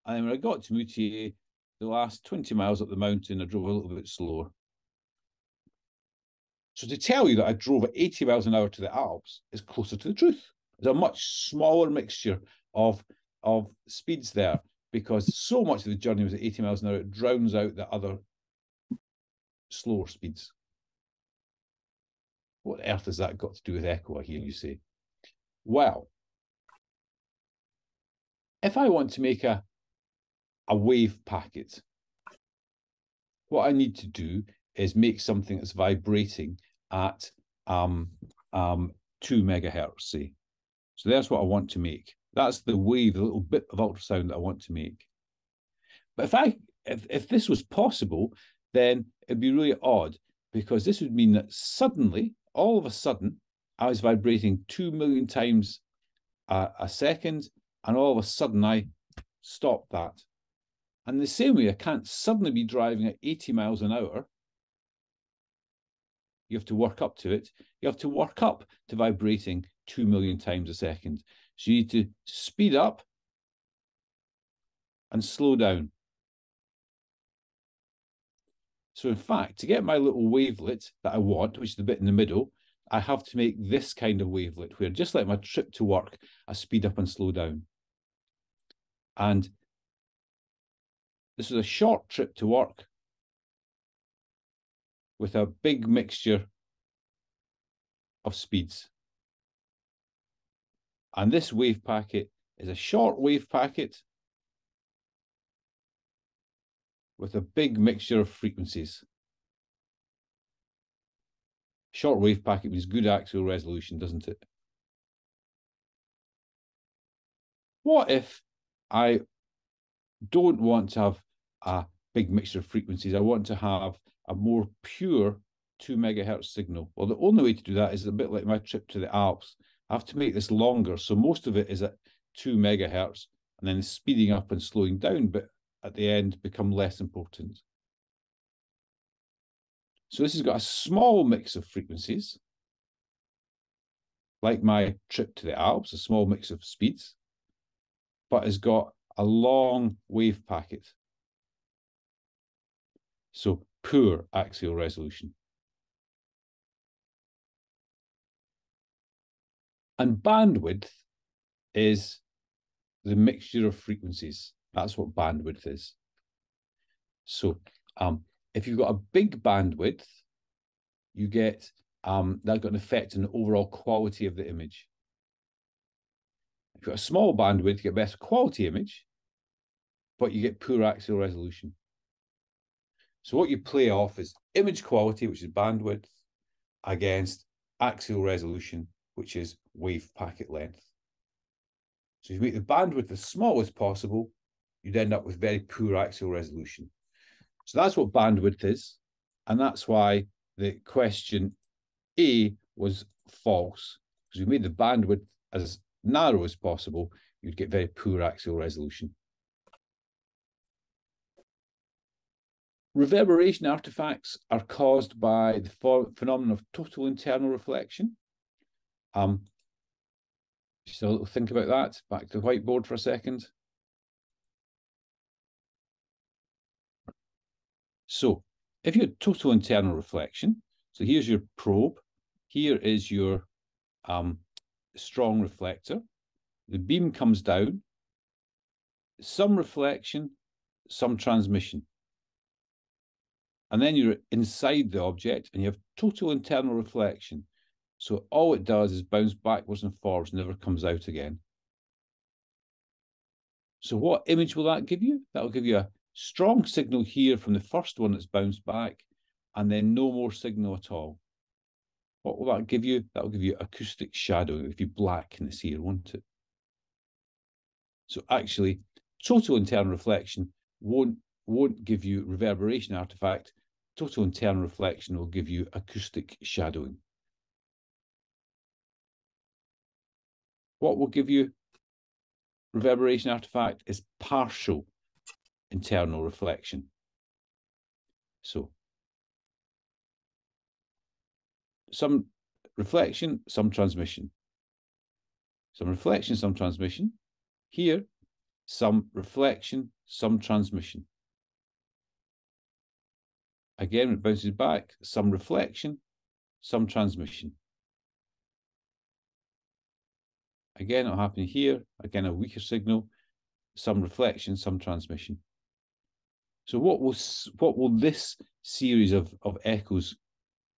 [SPEAKER 1] And then when I got to Moutier, the last 20 miles up the mountain, I drove a little bit slower. So to tell you that I drove at 80 miles an hour to the Alps is closer to the truth. There's a much smaller mixture of, of speeds there because so much of the journey was at 80 miles an hour, it drowns out the other slower speeds. What earth has that got to do with echo, I hear you say? Well, if I want to make a, a wave packet, what I need to do is make something that's vibrating at um, um, two megahertz, say. So that's what I want to make. That's the wave, the little bit of ultrasound that I want to make. But if I if, if this was possible, then it'd be really odd because this would mean that suddenly, all of a sudden, I was vibrating two million times a, a second, and all of a sudden I stopped that. And the same way, I can't suddenly be driving at 80 miles an hour you have to work up to it. You have to work up to vibrating 2 million times a second. So you need to speed up and slow down. So in fact, to get my little wavelet that I want, which is the bit in the middle, I have to make this kind of wavelet where just like my trip to work, I speed up and slow down. And this is a short trip to work with a big mixture of speeds. And this wave packet is a short wave packet with a big mixture of frequencies. Short wave packet means good axial resolution, doesn't it? What if I don't want to have a big mixture of frequencies? I want to have a more pure two megahertz signal. Well, the only way to do that is a bit like my trip to the Alps. I have to make this longer. So most of it is at two megahertz and then speeding up and slowing down, but at the end become less important. So this has got a small mix of frequencies, like my trip to the Alps, a small mix of speeds, but has got a long wave packet. So poor axial resolution. And bandwidth is the mixture of frequencies. That's what bandwidth is. So um, if you've got a big bandwidth, you get um, that's got an effect on the overall quality of the image. If you've got a small bandwidth, you get better quality image, but you get poor axial resolution. So what you play off is image quality, which is bandwidth, against axial resolution, which is wave packet length. So if you make the bandwidth as small as possible, you'd end up with very poor axial resolution. So that's what bandwidth is. And that's why the question A was false, because we made the bandwidth as narrow as possible, you'd get very poor axial resolution. Reverberation artifacts are caused by the phenomenon of total internal reflection. Um, just a little think about that. Back to the whiteboard for a second. So if you had total internal reflection, so here's your probe, here is your um, strong reflector. The beam comes down, some reflection, some transmission and then you're inside the object and you have total internal reflection. So all it does is bounce backwards and forwards, never comes out again. So what image will that give you? That'll give you a strong signal here from the first one that's bounced back, and then no more signal at all. What will that give you? That will give you acoustic shadowing. Give you blackness here, won't it? So actually, total internal reflection won't won't give you reverberation artifact. Total internal reflection will give you acoustic shadowing. What will give you reverberation artifact is partial internal reflection. So some reflection, some transmission. Some reflection, some transmission. Here, some reflection, some transmission. Again, it bounces back, some reflection, some transmission. Again, it'll happen here. Again, a weaker signal, some reflection, some transmission. So what will what will this series of, of echoes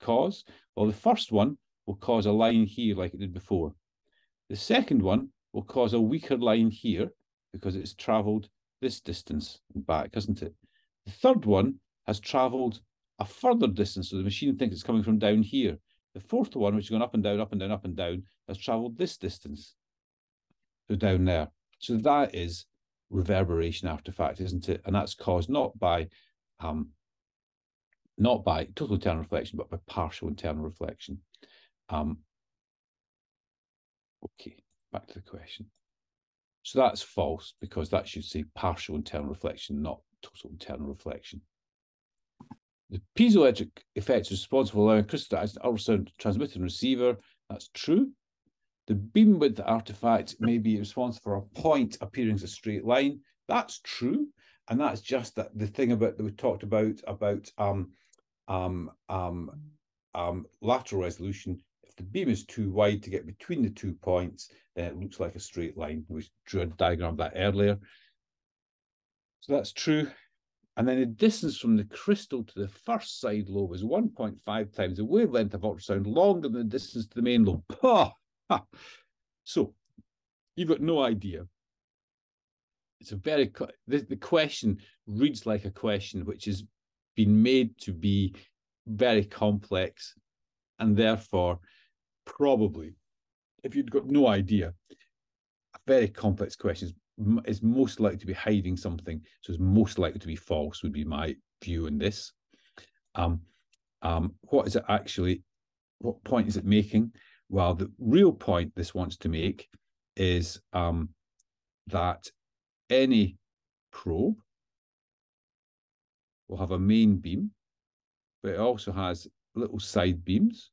[SPEAKER 1] cause? Well, the first one will cause a line here like it did before. The second one will cause a weaker line here because it's travelled this distance back, hasn't it? The third one has travelled a further distance, so the machine thinks it's coming from down here. The fourth one, which is going up and down, up and down, up and down, has travelled this distance, down there. So that is reverberation artifact, isn't it? And that's caused not by um, not by total internal reflection, but by partial internal reflection. Um, okay, back to the question. So that's false because that should say partial internal reflection, not total internal reflection. The piezoelectric effect is responsible for allowing crystallized ultrasound transmitter and receiver. That's true. The beam width artifact may be responsible for a point appearing as a straight line. That's true. And that's just that the thing about that we talked about about um, um, um, um, lateral resolution. If the beam is too wide to get between the two points, then it looks like a straight line. We drew a diagram of that earlier. So that's true. And then the distance from the crystal to the first side lobe is 1.5 times the wavelength of ultrasound longer than the distance to the main lobe. So you've got no idea. It's a very the, the question reads like a question which has been made to be very complex, and therefore probably, if you'd got no idea, a very complex question is, most likely to be hiding something. So it's most likely to be false. Would be my view in this. Um, um, what is it actually? What point is it making? Well, the real point this wants to make is um, that any probe will have a main beam, but it also has little side beams.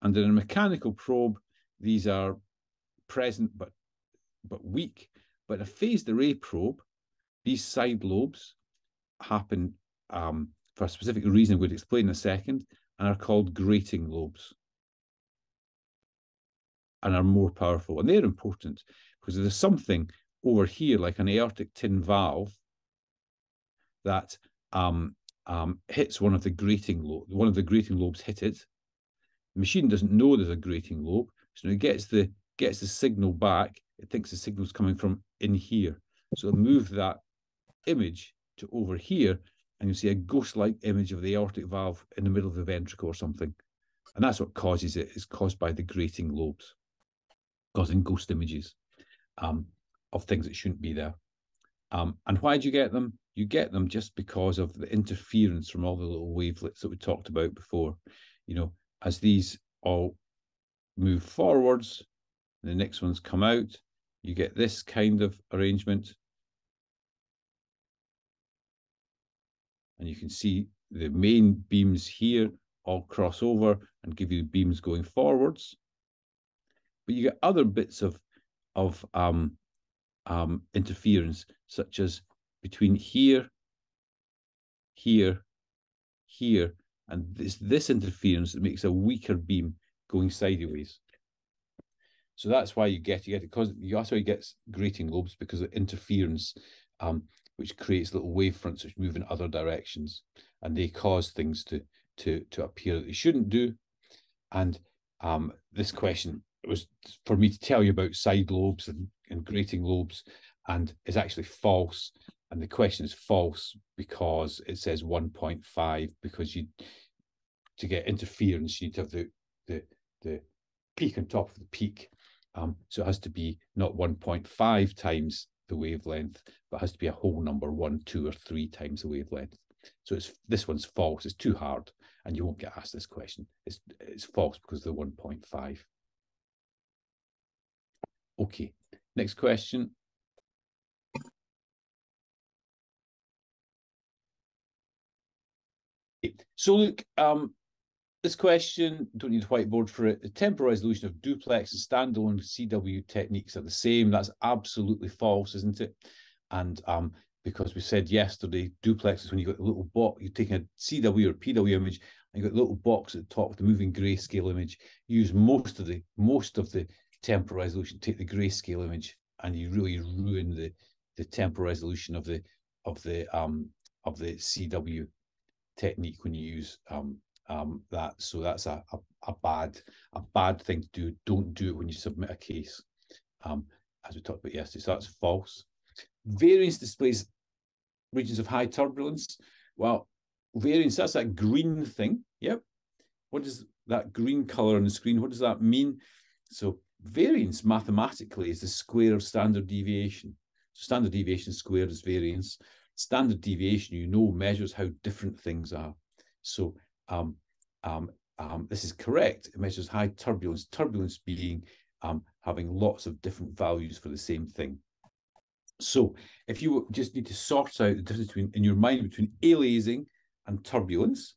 [SPEAKER 1] And in a mechanical probe, these are present but but weak. But a phased array probe, these side lobes happen um, for a specific reason would explain in a second, and are called grating lobes and are more powerful. And they're important because there's something over here, like an aortic tin valve, that um, um, hits one of the grating. One of the grating lobes hit it. The machine doesn't know there's a grating lobe, so it gets the gets the signal back. It thinks the signal's coming from in here, so move that image to over here, and you see a ghost-like image of the aortic valve in the middle of the ventricle or something. And that's what causes it. It's caused by the grating lobes causing ghost images um, of things that shouldn't be there. Um, and why do you get them? You get them just because of the interference from all the little wavelets that we talked about before. You know, as these all move forwards, the next ones come out, you get this kind of arrangement. And you can see the main beams here all cross over and give you beams going forwards but you get other bits of of um, um, interference, such as between here, here, here, and this this interference that makes a weaker beam going sideways. So that's why you get you get because you that's why you get grating lobes because of interference, um, which creates little wave fronts which move in other directions, and they cause things to to to appear that they shouldn't do. And um, this question was for me to tell you about side lobes and, and grating lobes, and it's actually false. And the question is false because it says 1.5 because you to get interference, you need to have the the the peak on top of the peak. Um, so it has to be not 1.5 times the wavelength, but has to be a whole number, one, two, or three times the wavelength. So it's this one's false. It's too hard, and you won't get asked this question. It's it's false because the 1.5. Okay, next question. So look, um, this question, don't need a whiteboard for it. The temporal resolution of duplex and standalone CW techniques are the same. That's absolutely false, isn't it? And um, because we said yesterday, duplex is when you got a little box, you're taking a CW or PW image, and you got a little box at the top with the moving grayscale image. You use most of the most of the temporal resolution, take the grayscale image, and you really ruin the the temporal resolution of the of the um of the CW technique when you use um, um, that. So that's a, a, a, bad a bad thing to do. Don't do it when you submit a case, um, as we talked about yesterday. So that's false. Variance displays regions of high turbulence. Well, variance, that's that green thing. Yep. What is that green color on the screen? What does that mean? So variance mathematically is the square of standard deviation. So standard deviation squared is variance standard deviation, you know, measures how different things are. So um, um, um, this is correct. It measures high turbulence, turbulence being um, having lots of different values for the same thing. So if you just need to sort out the difference between in your mind between aliasing and turbulence.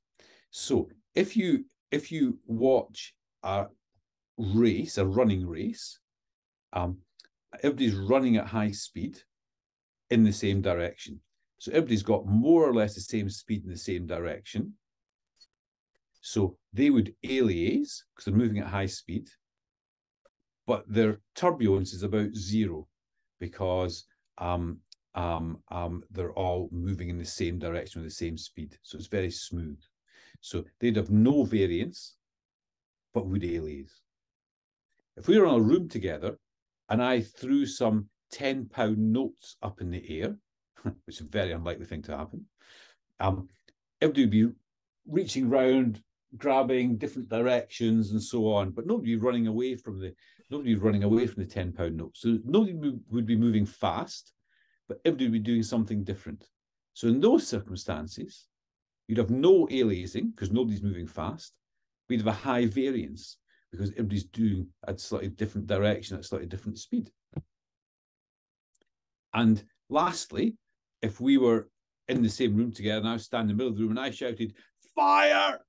[SPEAKER 1] So if you if you watch a race, a running race, um, everybody's running at high speed in the same direction. So everybody's got more or less the same speed in the same direction. So they would aliase because they're moving at high speed, but their turbulence is about zero because um, um, um, they're all moving in the same direction with the same speed. So it's very smooth. So they'd have no variance, but would aliase. If we were in a room together and I threw some 10 pound notes up in the air, which is a very unlikely thing to happen. Um, everybody would be reaching round, grabbing different directions and so on, but nobody running away from the nobody running away from the ten pound note. So nobody would be moving fast, but everybody would be doing something different. So in those circumstances, you'd have no aliasing because nobody's moving fast. We'd have a high variance because everybody's doing a slightly different direction at slightly different speed. And lastly, if we were in the same room together and I was standing in the middle of the room and I shouted, fire,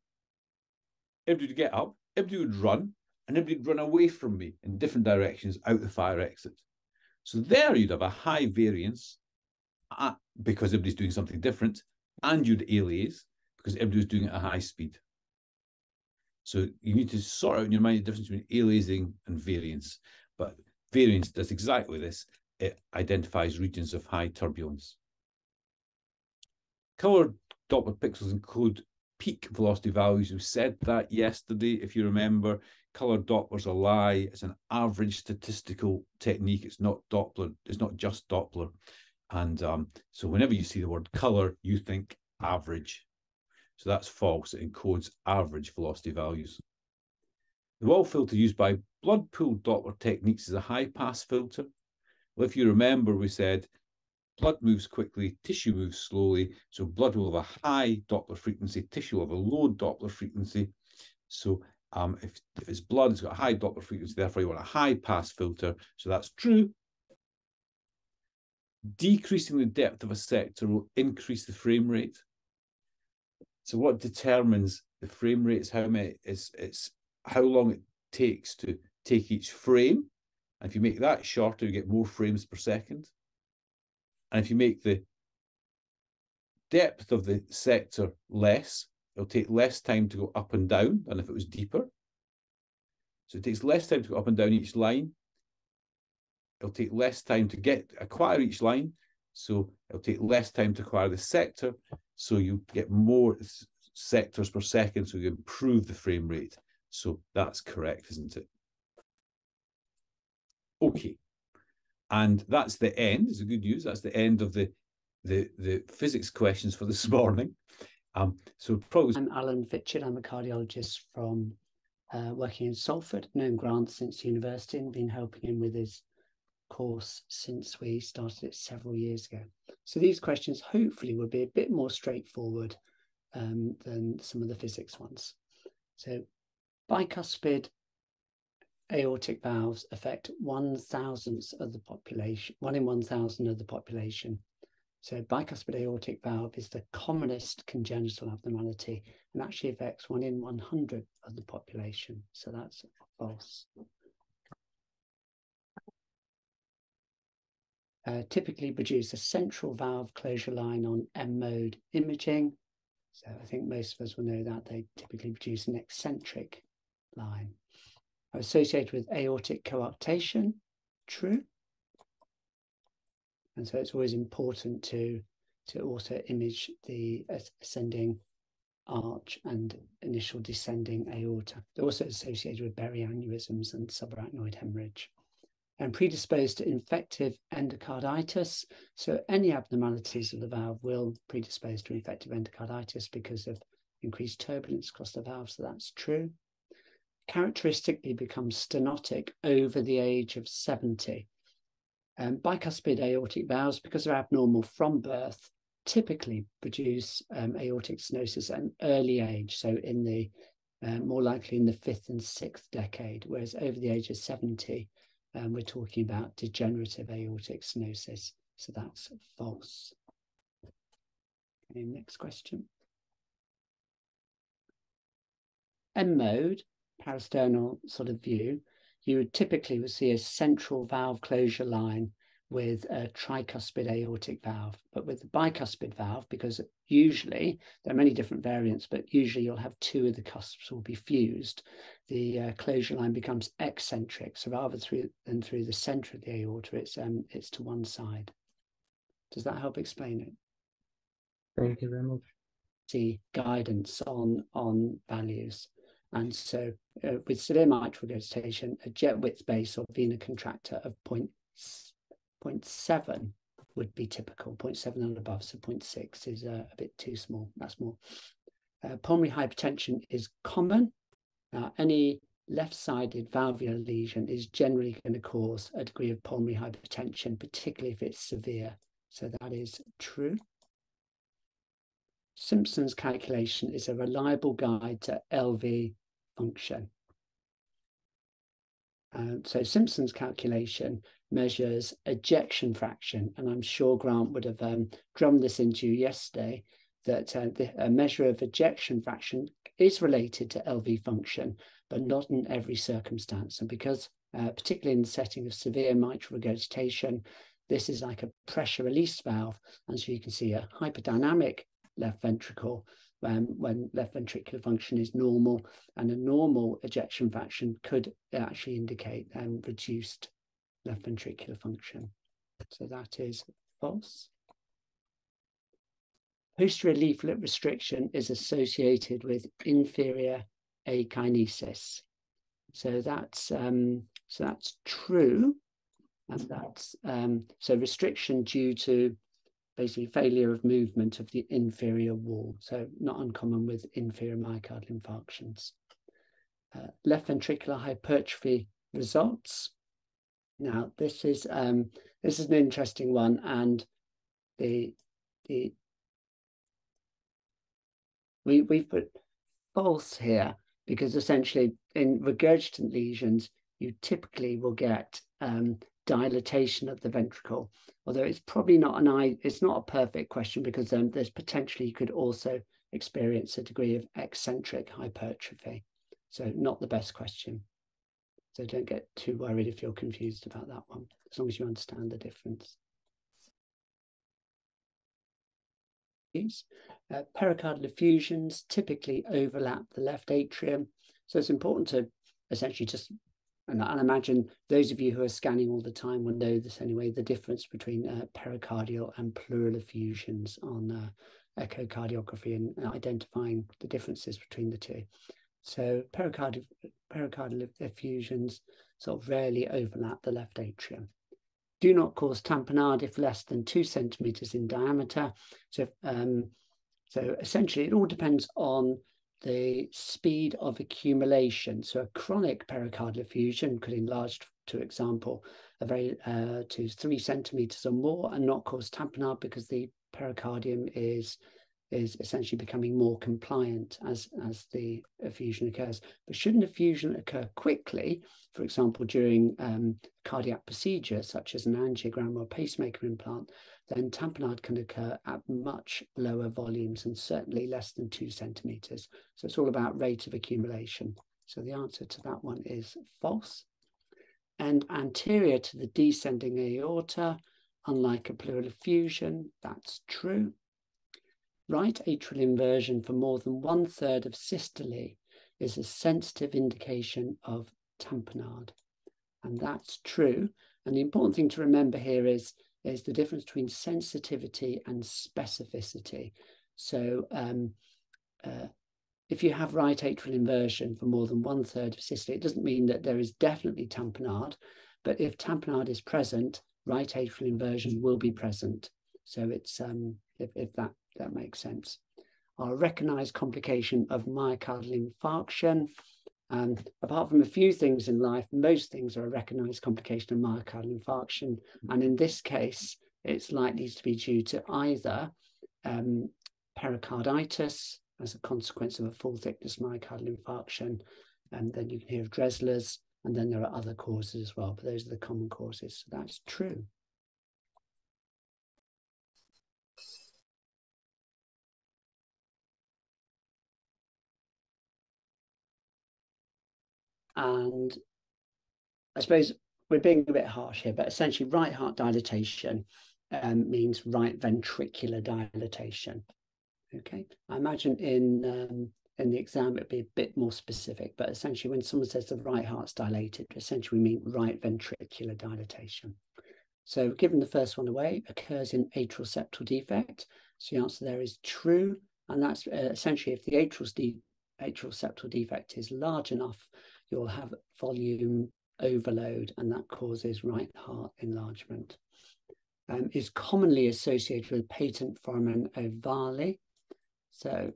[SPEAKER 1] everybody would get up, everybody would run, and everybody would run away from me in different directions out the fire exit. So there you'd have a high variance at, because everybody's doing something different, and you'd aliase because everybody's doing it at a high speed. So you need to sort out in your mind the difference between aliasing and variance. But variance does exactly this. It identifies regions of high turbulence. Color Doppler pixels include peak velocity values. We said that yesterday, if you remember. Color Doppler's a lie. It's an average statistical technique. It's not Doppler. It's not just Doppler. And um, so whenever you see the word color, you think average. So that's false. It encodes average velocity values. The wall filter used by blood pool Doppler techniques is a high pass filter. Well, if you remember, we said blood moves quickly, tissue moves slowly. So blood will have a high Doppler frequency, tissue will have a low Doppler frequency. So um, if, if it's blood, it's got a high Doppler frequency, therefore you want a high pass filter. So that's true. Decreasing the depth of a sector will increase the frame rate. So what determines the frame rates? how many is it's how long it takes to take each frame. And if you make that shorter, you get more frames per second. And if you make the depth of the sector less, it'll take less time to go up and down than if it was deeper. So it takes less time to go up and down each line. It'll take less time to get acquire each line. So it'll take less time to acquire the sector. So you get more sectors per second. So you improve the frame rate. So that's correct, isn't it? Okay. And that's the end. It's a good news. That's the end of the the the physics questions for this morning. Um, so probably.
[SPEAKER 2] I'm Alan Fitchett. I'm a cardiologist from uh, working in Salford, known Grant since university and been helping him with his course since we started it several years ago. So these questions hopefully will be a bit more straightforward um, than some of the physics ones. So bicuspid aortic valves affect one thousandth of the population, one in 1,000 of the population. So bicuspid aortic valve is the commonest congenital abnormality and actually affects one in 100 of the population. So that's false. Uh, typically produce a central valve closure line on M mode imaging. So I think most of us will know that they typically produce an eccentric line. Are Associated with aortic coarctation, true. And so it's always important to, to also image the ascending arch and initial descending aorta. They're also associated with berry aneurysms and subarachnoid hemorrhage. And predisposed to infective endocarditis. So any abnormalities of the valve will predispose to infective endocarditis because of increased turbulence across the valve. So that's true. Characteristically becomes stenotic over the age of 70. Um, bicuspid aortic valves, because they're abnormal from birth, typically produce um, aortic stenosis at an early age, so in the uh, more likely in the fifth and sixth decade, whereas over the age of 70, um, we're talking about degenerative aortic stenosis. So that's false. Okay, next question. M mode, parasternal sort of view, you would typically see a central valve closure line with a tricuspid aortic valve. But with the bicuspid valve, because usually there are many different variants, but usually you'll have two of the cusps will be fused, the uh, closure line becomes eccentric. So rather through than through the center of the aorta, it's um it's to one side. Does that help explain it?
[SPEAKER 3] Thank you very much.
[SPEAKER 2] See guidance on on values. And so uh, with severe mitral regurgitation, a jet width base or vena contracta of 0. 0.7 would be typical, 0.7 and above, so 0.6 is uh, a bit too small, that's more. Uh, pulmonary hypertension is common. Now, any left-sided valvular lesion is generally going to cause a degree of pulmonary hypertension, particularly if it's severe. So that is true. Simpson's calculation is a reliable guide to LV function. Uh, so Simpson's calculation measures ejection fraction, and I'm sure Grant would have um, drummed this into you yesterday, that uh, the, a measure of ejection fraction is related to LV function, but not in every circumstance. And because, uh, particularly in the setting of severe mitral regurgitation, this is like a pressure release valve. And so you can see a hyperdynamic left ventricle um, when left ventricular function is normal, and a normal ejection fraction could actually indicate um, reduced left ventricular function. So that is false. Posterior leaflet restriction is associated with inferior akinesis. So that's um, so that's true, and that's um, so restriction due to basically failure of movement of the inferior wall. So not uncommon with inferior myocardial infarctions. Uh, left ventricular hypertrophy results. Now this is um, this is an interesting one, and the the we we've put false here because essentially in regurgitant lesions you typically will get um, dilatation of the ventricle. Although it's probably not an eye, it's not a perfect question because um, there's potentially you could also experience a degree of eccentric hypertrophy. So not the best question. So don't get too worried if you're confused about that one, as long as you understand the difference. Uh, pericardial effusions typically overlap the left atrium. So it's important to essentially just and I imagine those of you who are scanning all the time will know this anyway, the difference between uh, pericardial and pleural effusions on uh, echocardiography and identifying the differences between the two. So pericardial, pericardial effusions sort of rarely overlap the left atrium. Do not cause tamponade if less than two centimeters in diameter. So um, So essentially, it all depends on the speed of accumulation. So a chronic pericardial effusion could enlarge, to example, a very uh, to three centimeters or more and not cause tamponade because the pericardium is is essentially becoming more compliant as, as the effusion occurs. But should an effusion occur quickly, for example, during um, cardiac procedure, such as an angiogram or pacemaker implant, then tamponade can occur at much lower volumes and certainly less than two centimeters. So it's all about rate of accumulation. So the answer to that one is false. And anterior to the descending aorta, unlike a pleural effusion, that's true right atrial inversion for more than one third of systole is a sensitive indication of tamponade. And that's true. And the important thing to remember here is, is the difference between sensitivity and specificity. So um, uh, if you have right atrial inversion for more than one third of systole, it doesn't mean that there is definitely tamponade, but if tamponade is present, right atrial inversion will be present. So it's um, if, if that that makes sense. Our recognized complication of myocardial infarction. Um, apart from a few things in life, most things are a recognized complication of myocardial infarction. And in this case, it's likely to be due to either um, pericarditis as a consequence of a full thickness myocardial infarction, and then you can hear of Dressler's, and then there are other causes as well, but those are the common causes. So that's true. And I suppose we're being a bit harsh here, but essentially right heart dilatation um, means right ventricular dilatation. Okay, I imagine in um, in the exam it'd be a bit more specific, but essentially when someone says the right heart's dilated, essentially we mean right ventricular dilatation. So given the first one away, occurs in atrial septal defect. So the answer there is true, and that's uh, essentially if the atrial, atrial septal defect is large enough you'll have volume overload and that causes right heart enlargement. Um, is commonly associated with patent foramen ovale. So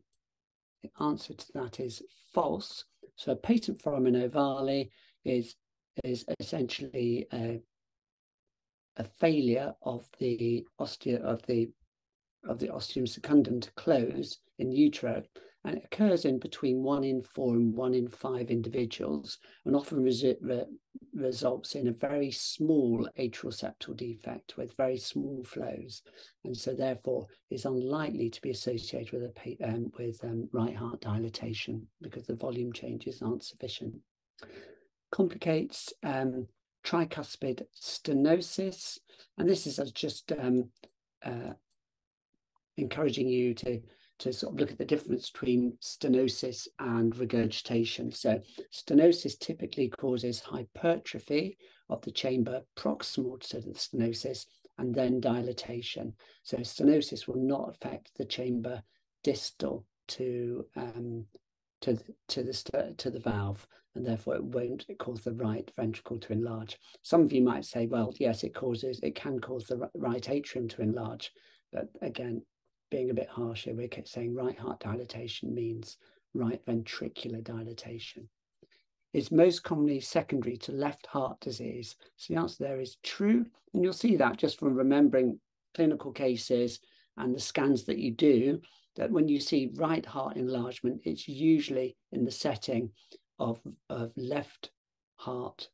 [SPEAKER 2] the answer to that is false. So a patent foramen ovale is, is essentially a, a failure of the osteo of the of the ostium secundum to close in utero and it occurs in between one in four and one in five individuals, and often re results in a very small atrial septal defect with very small flows, and so therefore is unlikely to be associated with a um, with um, right heart dilatation because the volume changes aren't sufficient. Complicates um, tricuspid stenosis, and this is just um, uh, encouraging you to to sort of look at the difference between stenosis and regurgitation. So stenosis typically causes hypertrophy of the chamber proximal to the stenosis and then dilatation. So stenosis will not affect the chamber distal to um, to to the to the valve, and therefore it won't cause the right ventricle to enlarge. Some of you might say, well, yes, it causes it can cause the right atrium to enlarge, but again, being a bit harsher, we're saying right heart dilatation means right ventricular dilatation. Is most commonly secondary to left heart disease. So the answer there is true. And you'll see that just from remembering clinical cases and the scans that you do, that when you see right heart enlargement, it's usually in the setting of, of left heart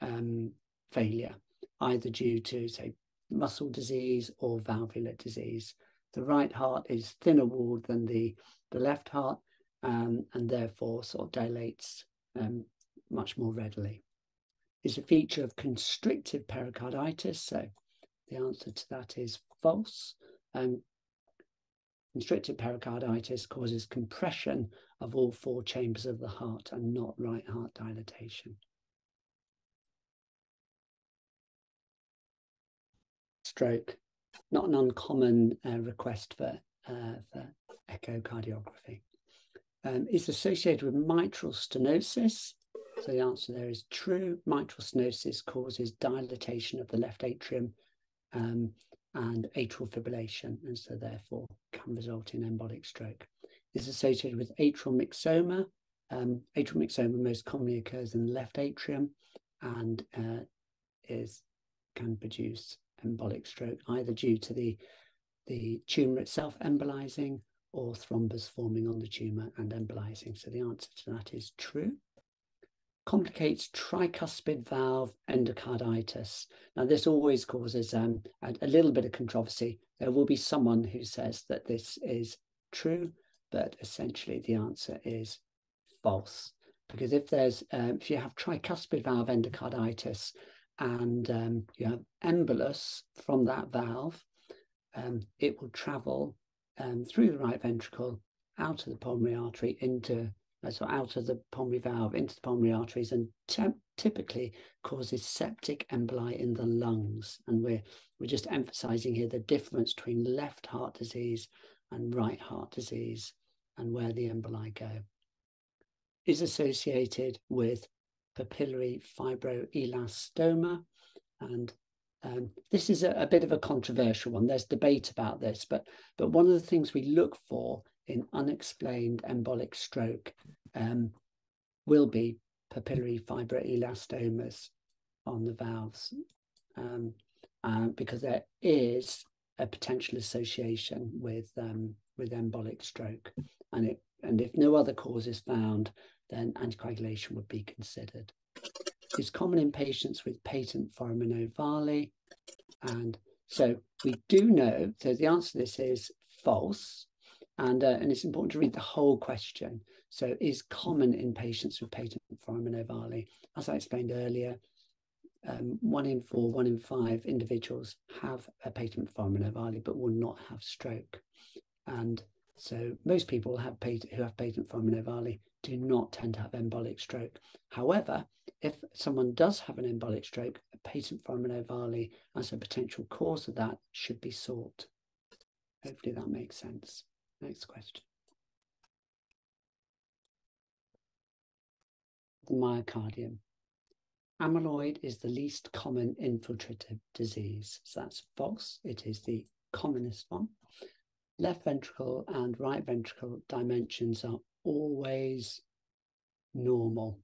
[SPEAKER 2] um, failure, either due to, say, muscle disease or valvular disease the right heart is thinner walled than the, the left heart um, and therefore sort of dilates um, much more readily. It's a feature of constrictive pericarditis. So the answer to that is false. Um, constrictive pericarditis causes compression of all four chambers of the heart and not right heart dilatation. Stroke not an uncommon uh, request for, uh, for echocardiography. Um, it's associated with mitral stenosis. So the answer there is true. Mitral stenosis causes dilatation of the left atrium um, and atrial fibrillation, and so therefore can result in embolic stroke. Is associated with atrial myxoma. Um, atrial myxoma most commonly occurs in the left atrium and uh, is can produce embolic stroke either due to the the tumor itself embolizing or thrombus forming on the tumor and embolizing. So the answer to that is true complicates tricuspid valve endocarditis. Now, this always causes um, a, a, little bit of controversy. There will be someone who says that this is true, but essentially the answer is false. Because if there's, um, if you have tricuspid valve endocarditis and um, you have embolus from that valve, um, it will travel um, through the right ventricle out of the pulmonary artery into so out of the pulmonary valve into the pulmonary arteries and typically causes septic emboli in the lungs. And we're, we're just emphasizing here the difference between left heart disease and right heart disease and where the emboli go. Is associated with papillary fibroelastoma. And um, this is a, a bit of a controversial one. There's debate about this, but, but one of the things we look for in unexplained embolic stroke um, will be papillary fibroelastomas on the valves um, uh, because there is a potential association with um, with embolic stroke, and it and if no other cause is found, then anticoagulation would be considered. It's common in patients with patent foramen ovale, and so we do know. So the answer to this is false. And, uh, and it's important to read the whole question. So is common in patients with patent foramen ovale. As I explained earlier, um, one in four, one in five individuals have a patent foramen ovale, but will not have stroke. And so most people have patent, who have patent foramen ovale do not tend to have embolic stroke. However, if someone does have an embolic stroke, a patent foramen ovale as a potential cause of that should be sought. Hopefully that makes sense. Next question. The myocardium. Amyloid is the least common infiltrative disease. So that's false. It is the commonest one. Left ventricle and right ventricle dimensions are always normal.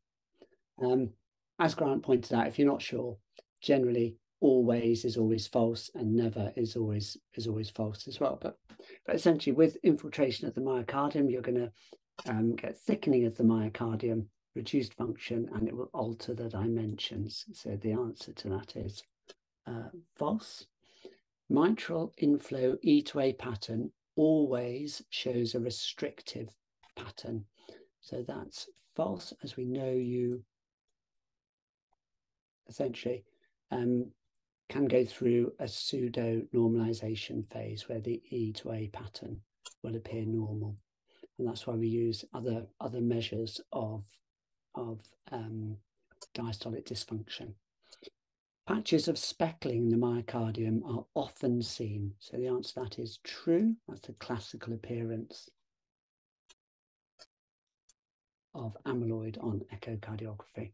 [SPEAKER 2] Um, as Grant pointed out, if you're not sure, generally always is always false and never is always is always false as well. But but essentially, with infiltration of the myocardium, you're going to um, get thickening of the myocardium, reduced function, and it will alter the dimensions. So the answer to that is uh, false. Mitral inflow E to A pattern always shows a restrictive pattern. So that's false, as we know you essentially um, can go through a pseudo normalization phase where the E to A pattern will appear normal. And that's why we use other, other measures of, of um, diastolic dysfunction. Patches of speckling in the myocardium are often seen. So the answer to that is true. That's the classical appearance of amyloid on echocardiography.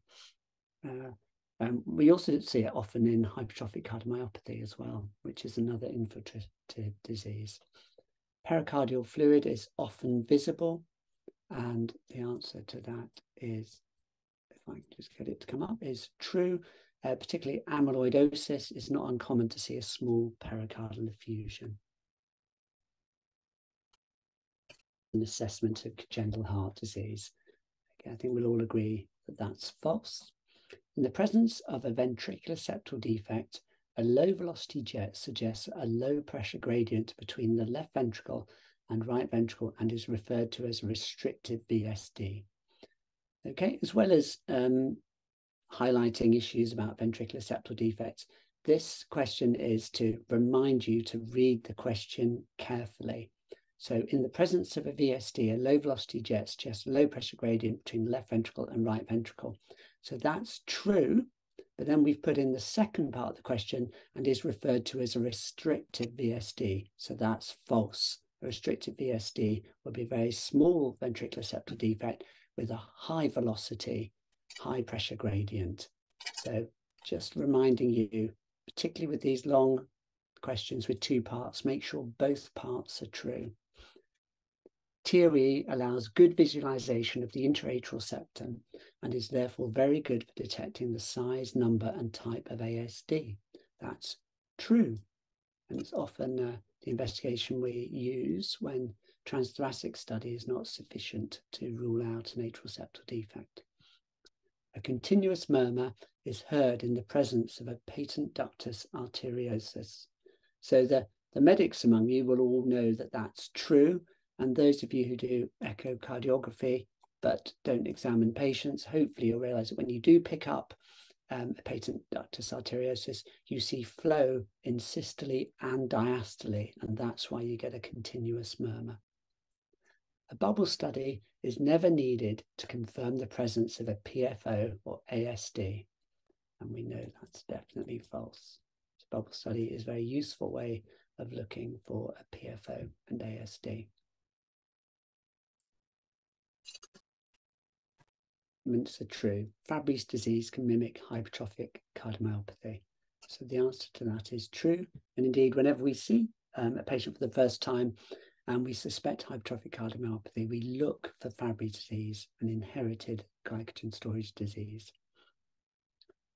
[SPEAKER 2] Uh, um, we also see it often in hypertrophic cardiomyopathy as well, which is another infiltrative disease. Pericardial fluid is often visible, and the answer to that is, if I can just get it to come up, is true. Uh, particularly amyloidosis is not uncommon to see a small pericardial effusion. An assessment of congenital heart disease. Okay, I think we'll all agree that that's false. In the presence of a ventricular septal defect, a low velocity jet suggests a low pressure gradient between the left ventricle and right ventricle and is referred to as restrictive VSD. Okay, as well as um, highlighting issues about ventricular septal defects, this question is to remind you to read the question carefully. So in the presence of a VSD, a low velocity jet suggests low pressure gradient between left ventricle and right ventricle. So that's true, but then we've put in the second part of the question and is referred to as a restrictive VSD. So that's false. A restrictive VSD will be a very small ventricular septal defect with a high velocity, high pressure gradient. So just reminding you, particularly with these long questions with two parts. Make sure both parts are true. TOE allows good visualization of the interatrial septum and is therefore very good for detecting the size, number, and type of ASD. That's true. And it's often uh, the investigation we use when transthoracic study is not sufficient to rule out an atrial septal defect. A continuous murmur is heard in the presence of a patent ductus arteriosus. So the, the medics among you will all know that that's true. And those of you who do echocardiography but don't examine patients, hopefully you'll realize that when you do pick up um, a patent ductus arteriosus, you see flow in systole and diastole, and that's why you get a continuous murmur. A bubble study is never needed to confirm the presence of a PFO or ASD, and we know that's definitely false. Bubble study is a very useful way of looking for a PFO and ASD. Statements are true. Fabry's disease can mimic hypertrophic cardiomyopathy. So the answer to that is true. And indeed, whenever we see um, a patient for the first time and we suspect hypertrophic cardiomyopathy, we look for Fabry disease, an inherited glycogen storage disease.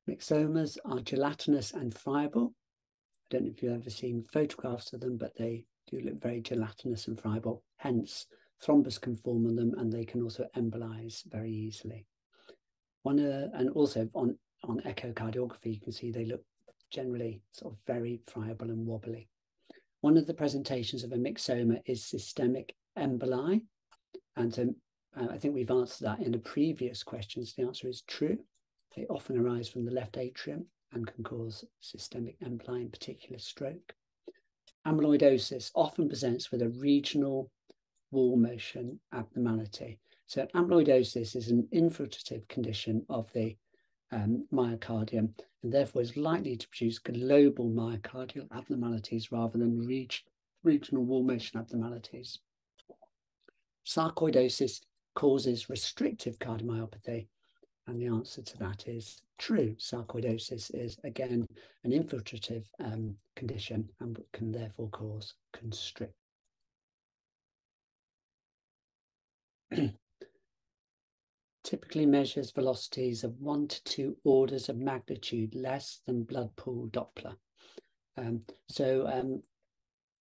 [SPEAKER 2] Myxomas are gelatinous and friable. I don't know if you've ever seen photographs of them, but they do look very gelatinous and friable. Hence, thrombus can form on them and they can also embolize very easily. One, and also on, on echocardiography, you can see they look generally sort of very friable and wobbly. One of the presentations of a myxoma is systemic emboli. And so uh, I think we've answered that in the previous questions. The answer is true. They often arise from the left atrium and can cause systemic emboli, in particular stroke. Amyloidosis often presents with a regional wall motion abnormality. So amyloidosis is an infiltrative condition of the um, myocardium and therefore is likely to produce global myocardial abnormalities rather than reg regional wall motion abnormalities. Sarcoidosis causes restrictive cardiomyopathy and the answer to that is true. Sarcoidosis is, again, an infiltrative um, condition and can therefore cause constrict. Typically measures velocities of one to two orders of magnitude less than blood pool Doppler. Um, so um,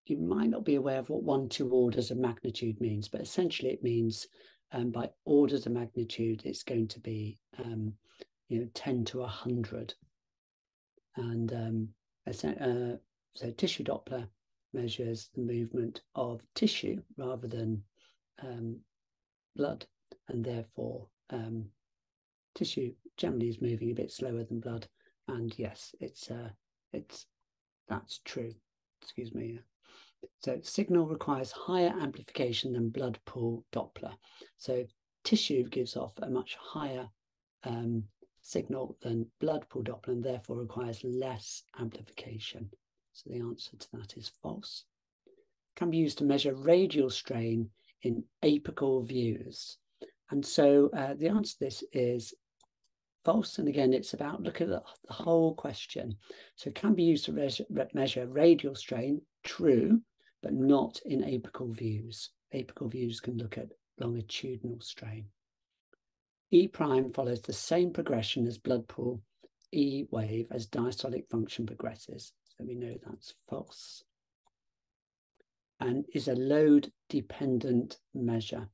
[SPEAKER 2] you might not be aware of what one, two orders of magnitude means, but essentially it means um, by orders of magnitude, it's going to be um, you know 10 to 100. And um, uh, so tissue Doppler measures the movement of tissue rather than um, blood, and therefore um, tissue generally is moving a bit slower than blood. And yes, it's uh, it's that's true. Excuse me. So signal requires higher amplification than blood pool Doppler. So tissue gives off a much higher um, signal than blood pool Doppler and therefore requires less amplification. So the answer to that is false. Can be used to measure radial strain in apical views. And so uh, the answer to this is false. And again, it's about look at the, whole question. So it can be used to measure radial strain, true, but not in apical views. Apical views can look at longitudinal strain. E prime follows the same progression as blood pool E wave as diastolic function progresses. So we know that's false. And is a load dependent measure.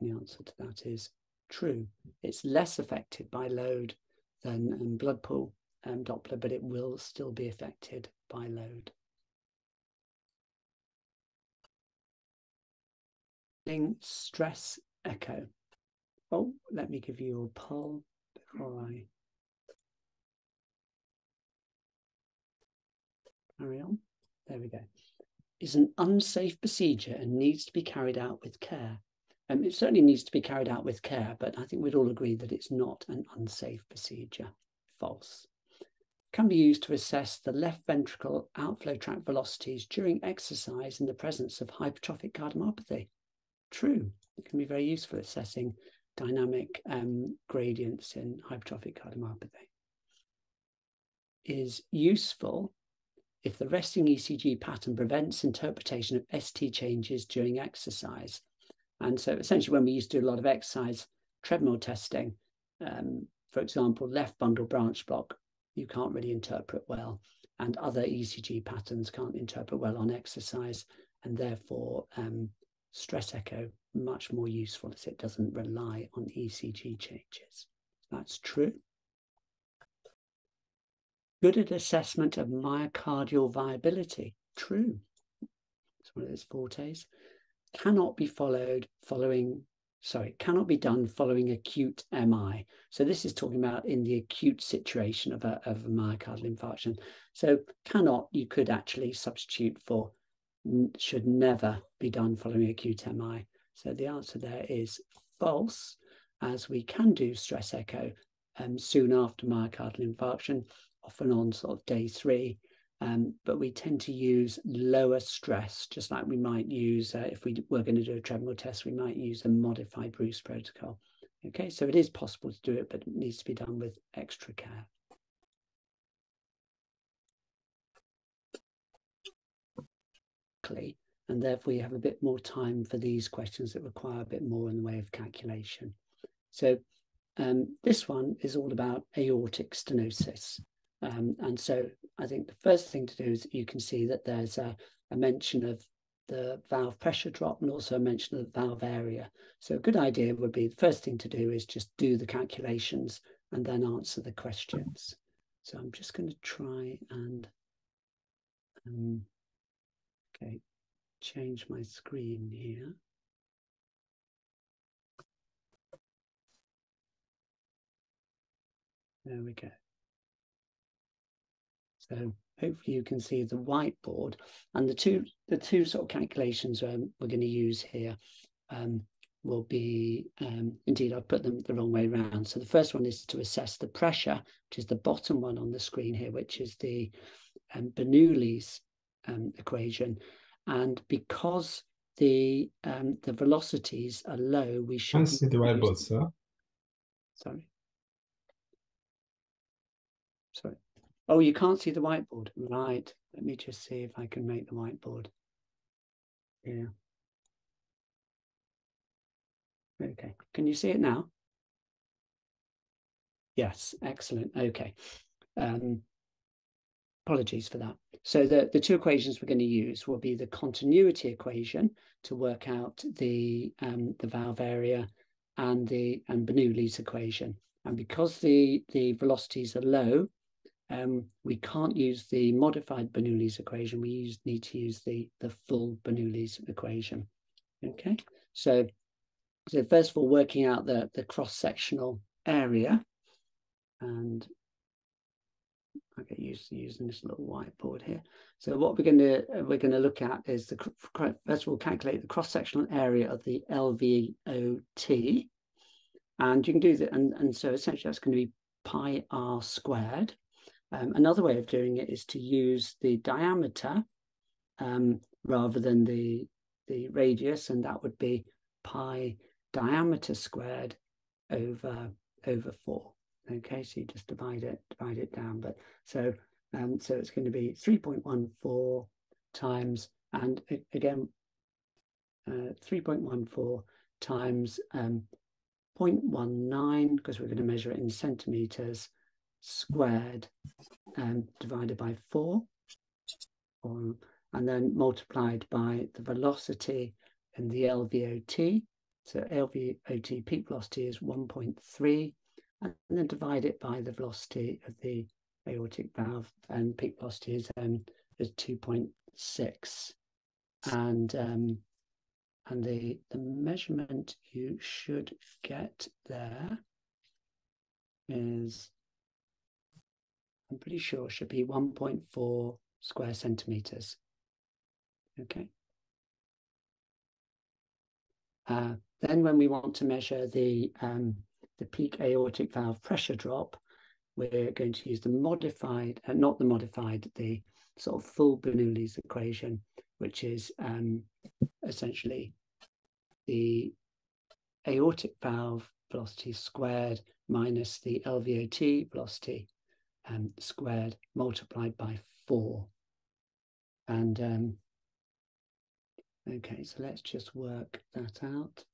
[SPEAKER 2] The answer to that is true. It's less affected by load than um, blood pool um, Doppler, but it will still be affected by load. stress echo. Oh, let me give you a poll before I carry on. There we go. Is an unsafe procedure and needs to be carried out with care. Um, it certainly needs to be carried out with care, but I think we'd all agree that it's not an unsafe procedure. False. Can be used to assess the left ventricle outflow tract velocities during exercise in the presence of hypertrophic cardiomyopathy true. It can be very useful assessing dynamic um, gradients in hypertrophic cardiomyopathy. is useful if the resting ECG pattern prevents interpretation of ST changes during exercise. And so essentially when we used to do a lot of exercise treadmill testing, um, for example, left bundle branch block, you can't really interpret well, and other ECG patterns can't interpret well on exercise, and therefore um, stress echo much more useful as it doesn't rely on ECG changes. That's true. Good at assessment of myocardial viability. True. It's one of those fortes. Cannot be followed following sorry, cannot be done following acute MI. So this is talking about in the acute situation of a, of a myocardial infarction. So cannot, you could actually substitute for should never be done following acute MI. So the answer there is false, as we can do stress echo um, soon after myocardial infarction, often on sort of day three, um, but we tend to use lower stress, just like we might use, uh, if we were going to do a treadmill test, we might use a modified Bruce protocol. Okay, so it is possible to do it, but it needs to be done with extra care. And therefore, you have a bit more time for these questions that require a bit more in the way of calculation. So um, this one is all about aortic stenosis. Um, and so I think the first thing to do is you can see that there's a, a mention of the valve pressure drop and also a mention of the valve area. So a good idea would be the first thing to do is just do the calculations and then answer the questions. So I'm just going to try and um, okay, change my screen here. There we go. So hopefully you can see the whiteboard and the two the two sort of calculations um, we're going to use here um, will be um, indeed I've put them the wrong way around. So the first one is to assess the pressure, which is the bottom one on the screen here, which is the um, Bernoulli's um, equation. And because the um, the velocities are low, we should
[SPEAKER 4] can't see the whiteboard, sir.
[SPEAKER 2] Sorry. Sorry. Oh, you can't see the whiteboard. Right. Let me just see if I can make the whiteboard. Yeah. Okay. Can you see it now? Yes. Excellent. Okay. Um, apologies for that. So the, the two equations we're going to use will be the continuity equation to work out the um, the valve area and the and Bernoulli's equation. And because the, the velocities are low, um, we can't use the modified Bernoulli's equation. We use, need to use the, the full Bernoulli's equation. Okay, so, so first of all, working out the, the cross-sectional area. And I get used to using this little whiteboard here. So what we're going to we're going to look at is the first of all calculate the cross-sectional area of the LVOT, and you can do that. And, and so essentially that's going to be pi r squared. Um, another way of doing it is to use the diameter um, rather than the, the radius, and that would be pi diameter squared over over four. Okay, so you just divide it divide it down. But so um, so it's going to be 3.14 times, and again, uh, 3.14 times um, 0.19 because we're going to measure it in centimeters squared um, divided by 4 or, and then multiplied by the velocity in the LVOT. So LVOT peak velocity is 1.3 and then divide it by the velocity of the aortic valve and peak velocity is, um, is 2.6 and um, and the the measurement you should get there is I'm pretty sure should be 1.4 square centimeters. Okay. Uh, then when we want to measure the, um, the peak aortic valve pressure drop, we're going to use the modified, uh, not the modified, the sort of full Bernoulli's equation, which is um, essentially the aortic valve velocity squared minus the LVOT velocity um, squared multiplied by 4. And um, okay, so let's just work that out.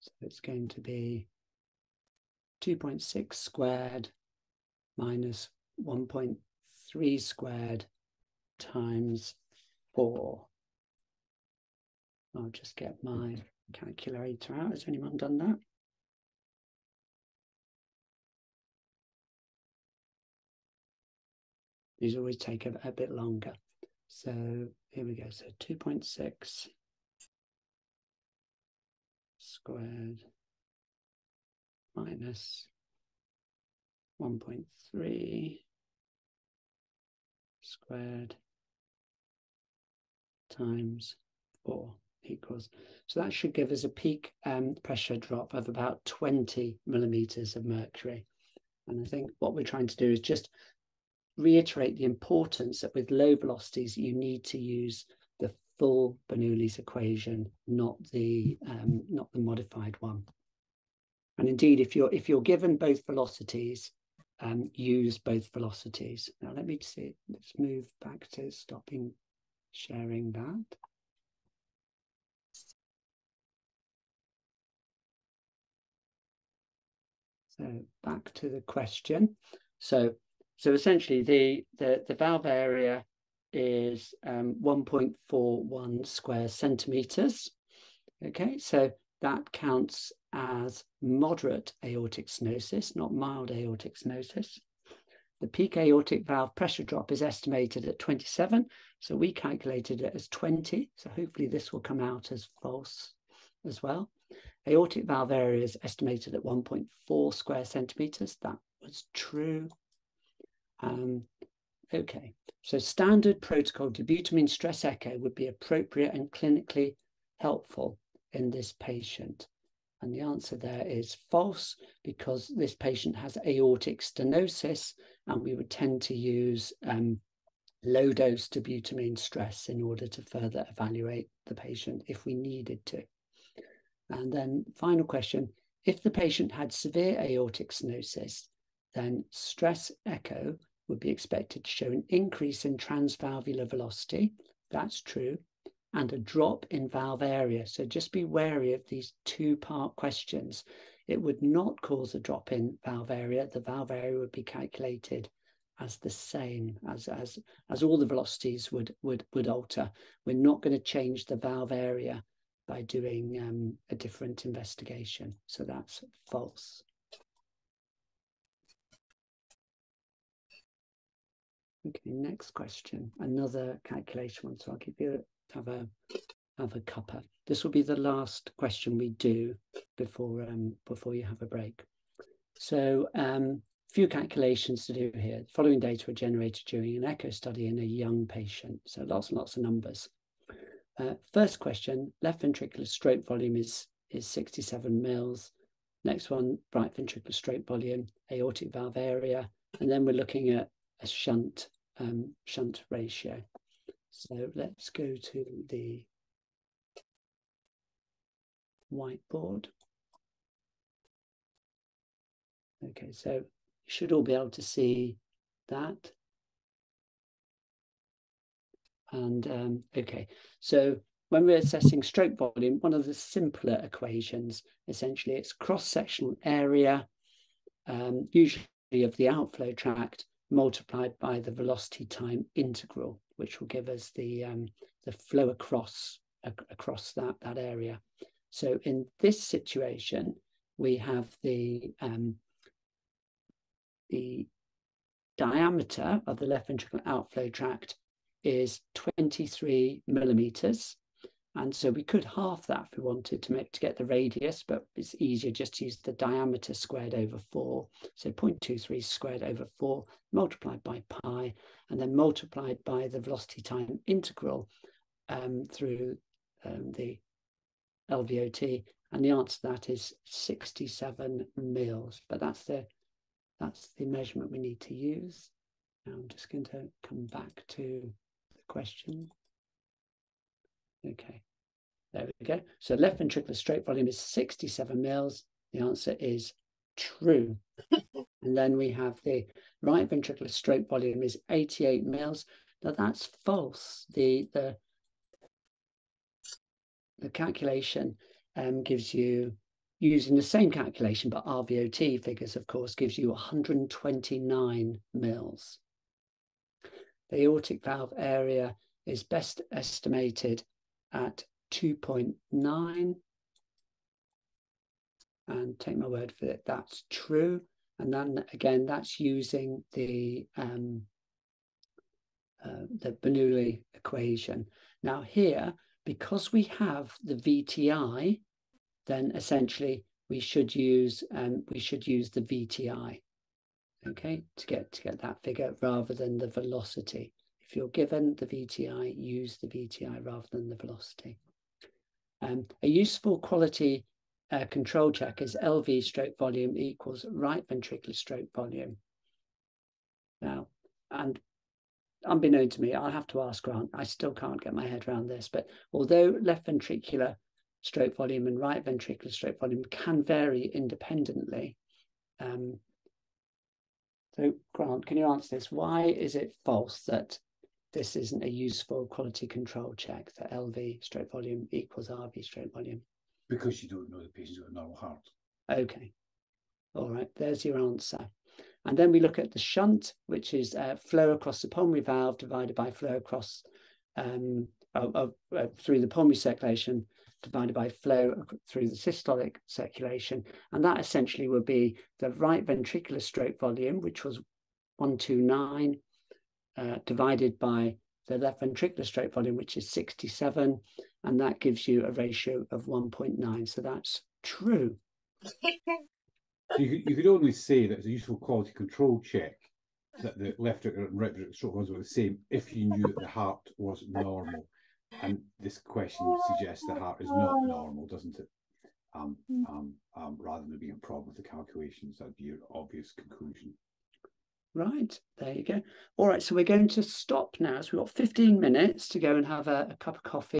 [SPEAKER 2] So it's going to be 2.6 squared minus 1.3 squared times 4. I'll just get my calculator out. Has anyone done that? These always take a, a bit longer. So here we go. So 2.6 squared minus 1.3 squared times 4 equals. So that should give us a peak um, pressure drop of about 20 millimeters of mercury. And I think what we're trying to do is just reiterate the importance that with low velocities, you need to use the full Bernoulli's equation, not the um, not the modified one. And indeed, if you're if you're given both velocities, um, use both velocities. Now let me see. Let's move back to stopping sharing that. So back to the question. So so essentially the the, the valve area is um, 1.41 square centimeters. Okay, so that counts as moderate aortic stenosis, not mild aortic stenosis. The peak aortic valve pressure drop is estimated at 27, so we calculated it as 20. So hopefully this will come out as false as well. Aortic valve area is estimated at 1.4 square centimeters. That was true. Um, okay, so standard protocol dobutamine stress echo would be appropriate and clinically helpful in this patient. And the answer there is false because this patient has aortic stenosis and we would tend to use um, low dose dobutamine stress in order to further evaluate the patient if we needed to. And then final question, if the patient had severe aortic stenosis, then stress echo would be expected to show an increase in transvalvular velocity. That's true. And a drop in valve area. So just be wary of these two part questions. It would not cause a drop in valve area. The valve area would be calculated as the same as as as all the velocities would would would alter. We're not going to change the valve area by doing um, a different investigation. So that's false. Okay, next question. Another calculation one. So I'll give you have a have a cuppa. This will be the last question we do before um, before you have a break. So um, few calculations to do here. The following data were generated during an echo study in a young patient. So lots and lots of numbers. Uh, first question, left ventricular stroke volume is, is 67 mils. Next one, right ventricular stroke volume, aortic valve area. And then we're looking at a shunt, um, shunt ratio. So let's go to the whiteboard. Okay, so you should all be able to see that. And um, okay, so when we're assessing stroke volume, one of the simpler equations, essentially it's cross-sectional area, um, usually of the outflow tract, multiplied by the velocity time integral, which will give us the, um, the flow across, across that, that area. So in this situation, we have the, um, the diameter of the left ventricular outflow tract is 23 millimeters. And so we could half that if we wanted to make to get the radius, but it's easier just to use the diameter squared over four. So 0.23 squared over four multiplied by pi, and then multiplied by the velocity time integral um, through um, the LVOT. And the answer to that is 67 mils. But that's the that's the measurement we need to use. Now I'm just going to come back to the question. Okay, there we go. So left ventricular stroke volume is 67 mils. The answer is true. and then we have the right ventricular stroke volume is 88 mils. Now that's false. The the the calculation um, gives you using the same calculation, but RVOT figures, of course, gives you 129 mils. The aortic valve area is best estimated at 2.9. And take my word for it, that's true. And then again, that's using the um, uh, the Bernoulli equation. Now here, because we have the VTI, then essentially we should use um, we should use the VTI, okay, to get to get that figure rather than the velocity. If you're given the VTI, use the VTI rather than the velocity. Um, a useful quality uh, control check is LV stroke volume equals right ventricular stroke volume. Now, and unbeknown to me, I'll have to ask Grant, I still can't get my head around this, but although left ventricular stroke volume and right ventricular stroke volume can vary independently, um, so Grant, can you answer this? Why is it false that this isn't a useful quality control check that LV stroke volume equals RV stroke volume?
[SPEAKER 4] Because you don't know the patient's got a normal heart.
[SPEAKER 2] Okay. All right, there's your answer. And then we look at the shunt, which is uh, flow across the pulmonary valve divided by flow across um, uh, uh, through the pulmonary circulation divided by flow through the systolic circulation. And that essentially would be the right ventricular stroke volume, which was 129, uh, divided by the left ventricular stroke volume, which is 67. And that gives you a ratio of 1.9. So that's true.
[SPEAKER 4] So you, could, you could only say that it's a useful quality control check that the left ventricular and right ventricular stroke volumes were the same if you knew that the heart was normal. And this question suggests the heart is not normal, doesn't it? Um, um, um, rather than being a problem with the calculations, that'd be your obvious conclusion.
[SPEAKER 2] Right, there you go. All right, so we're going to stop now. So we've got 15 minutes to go and have a, a cup of coffee.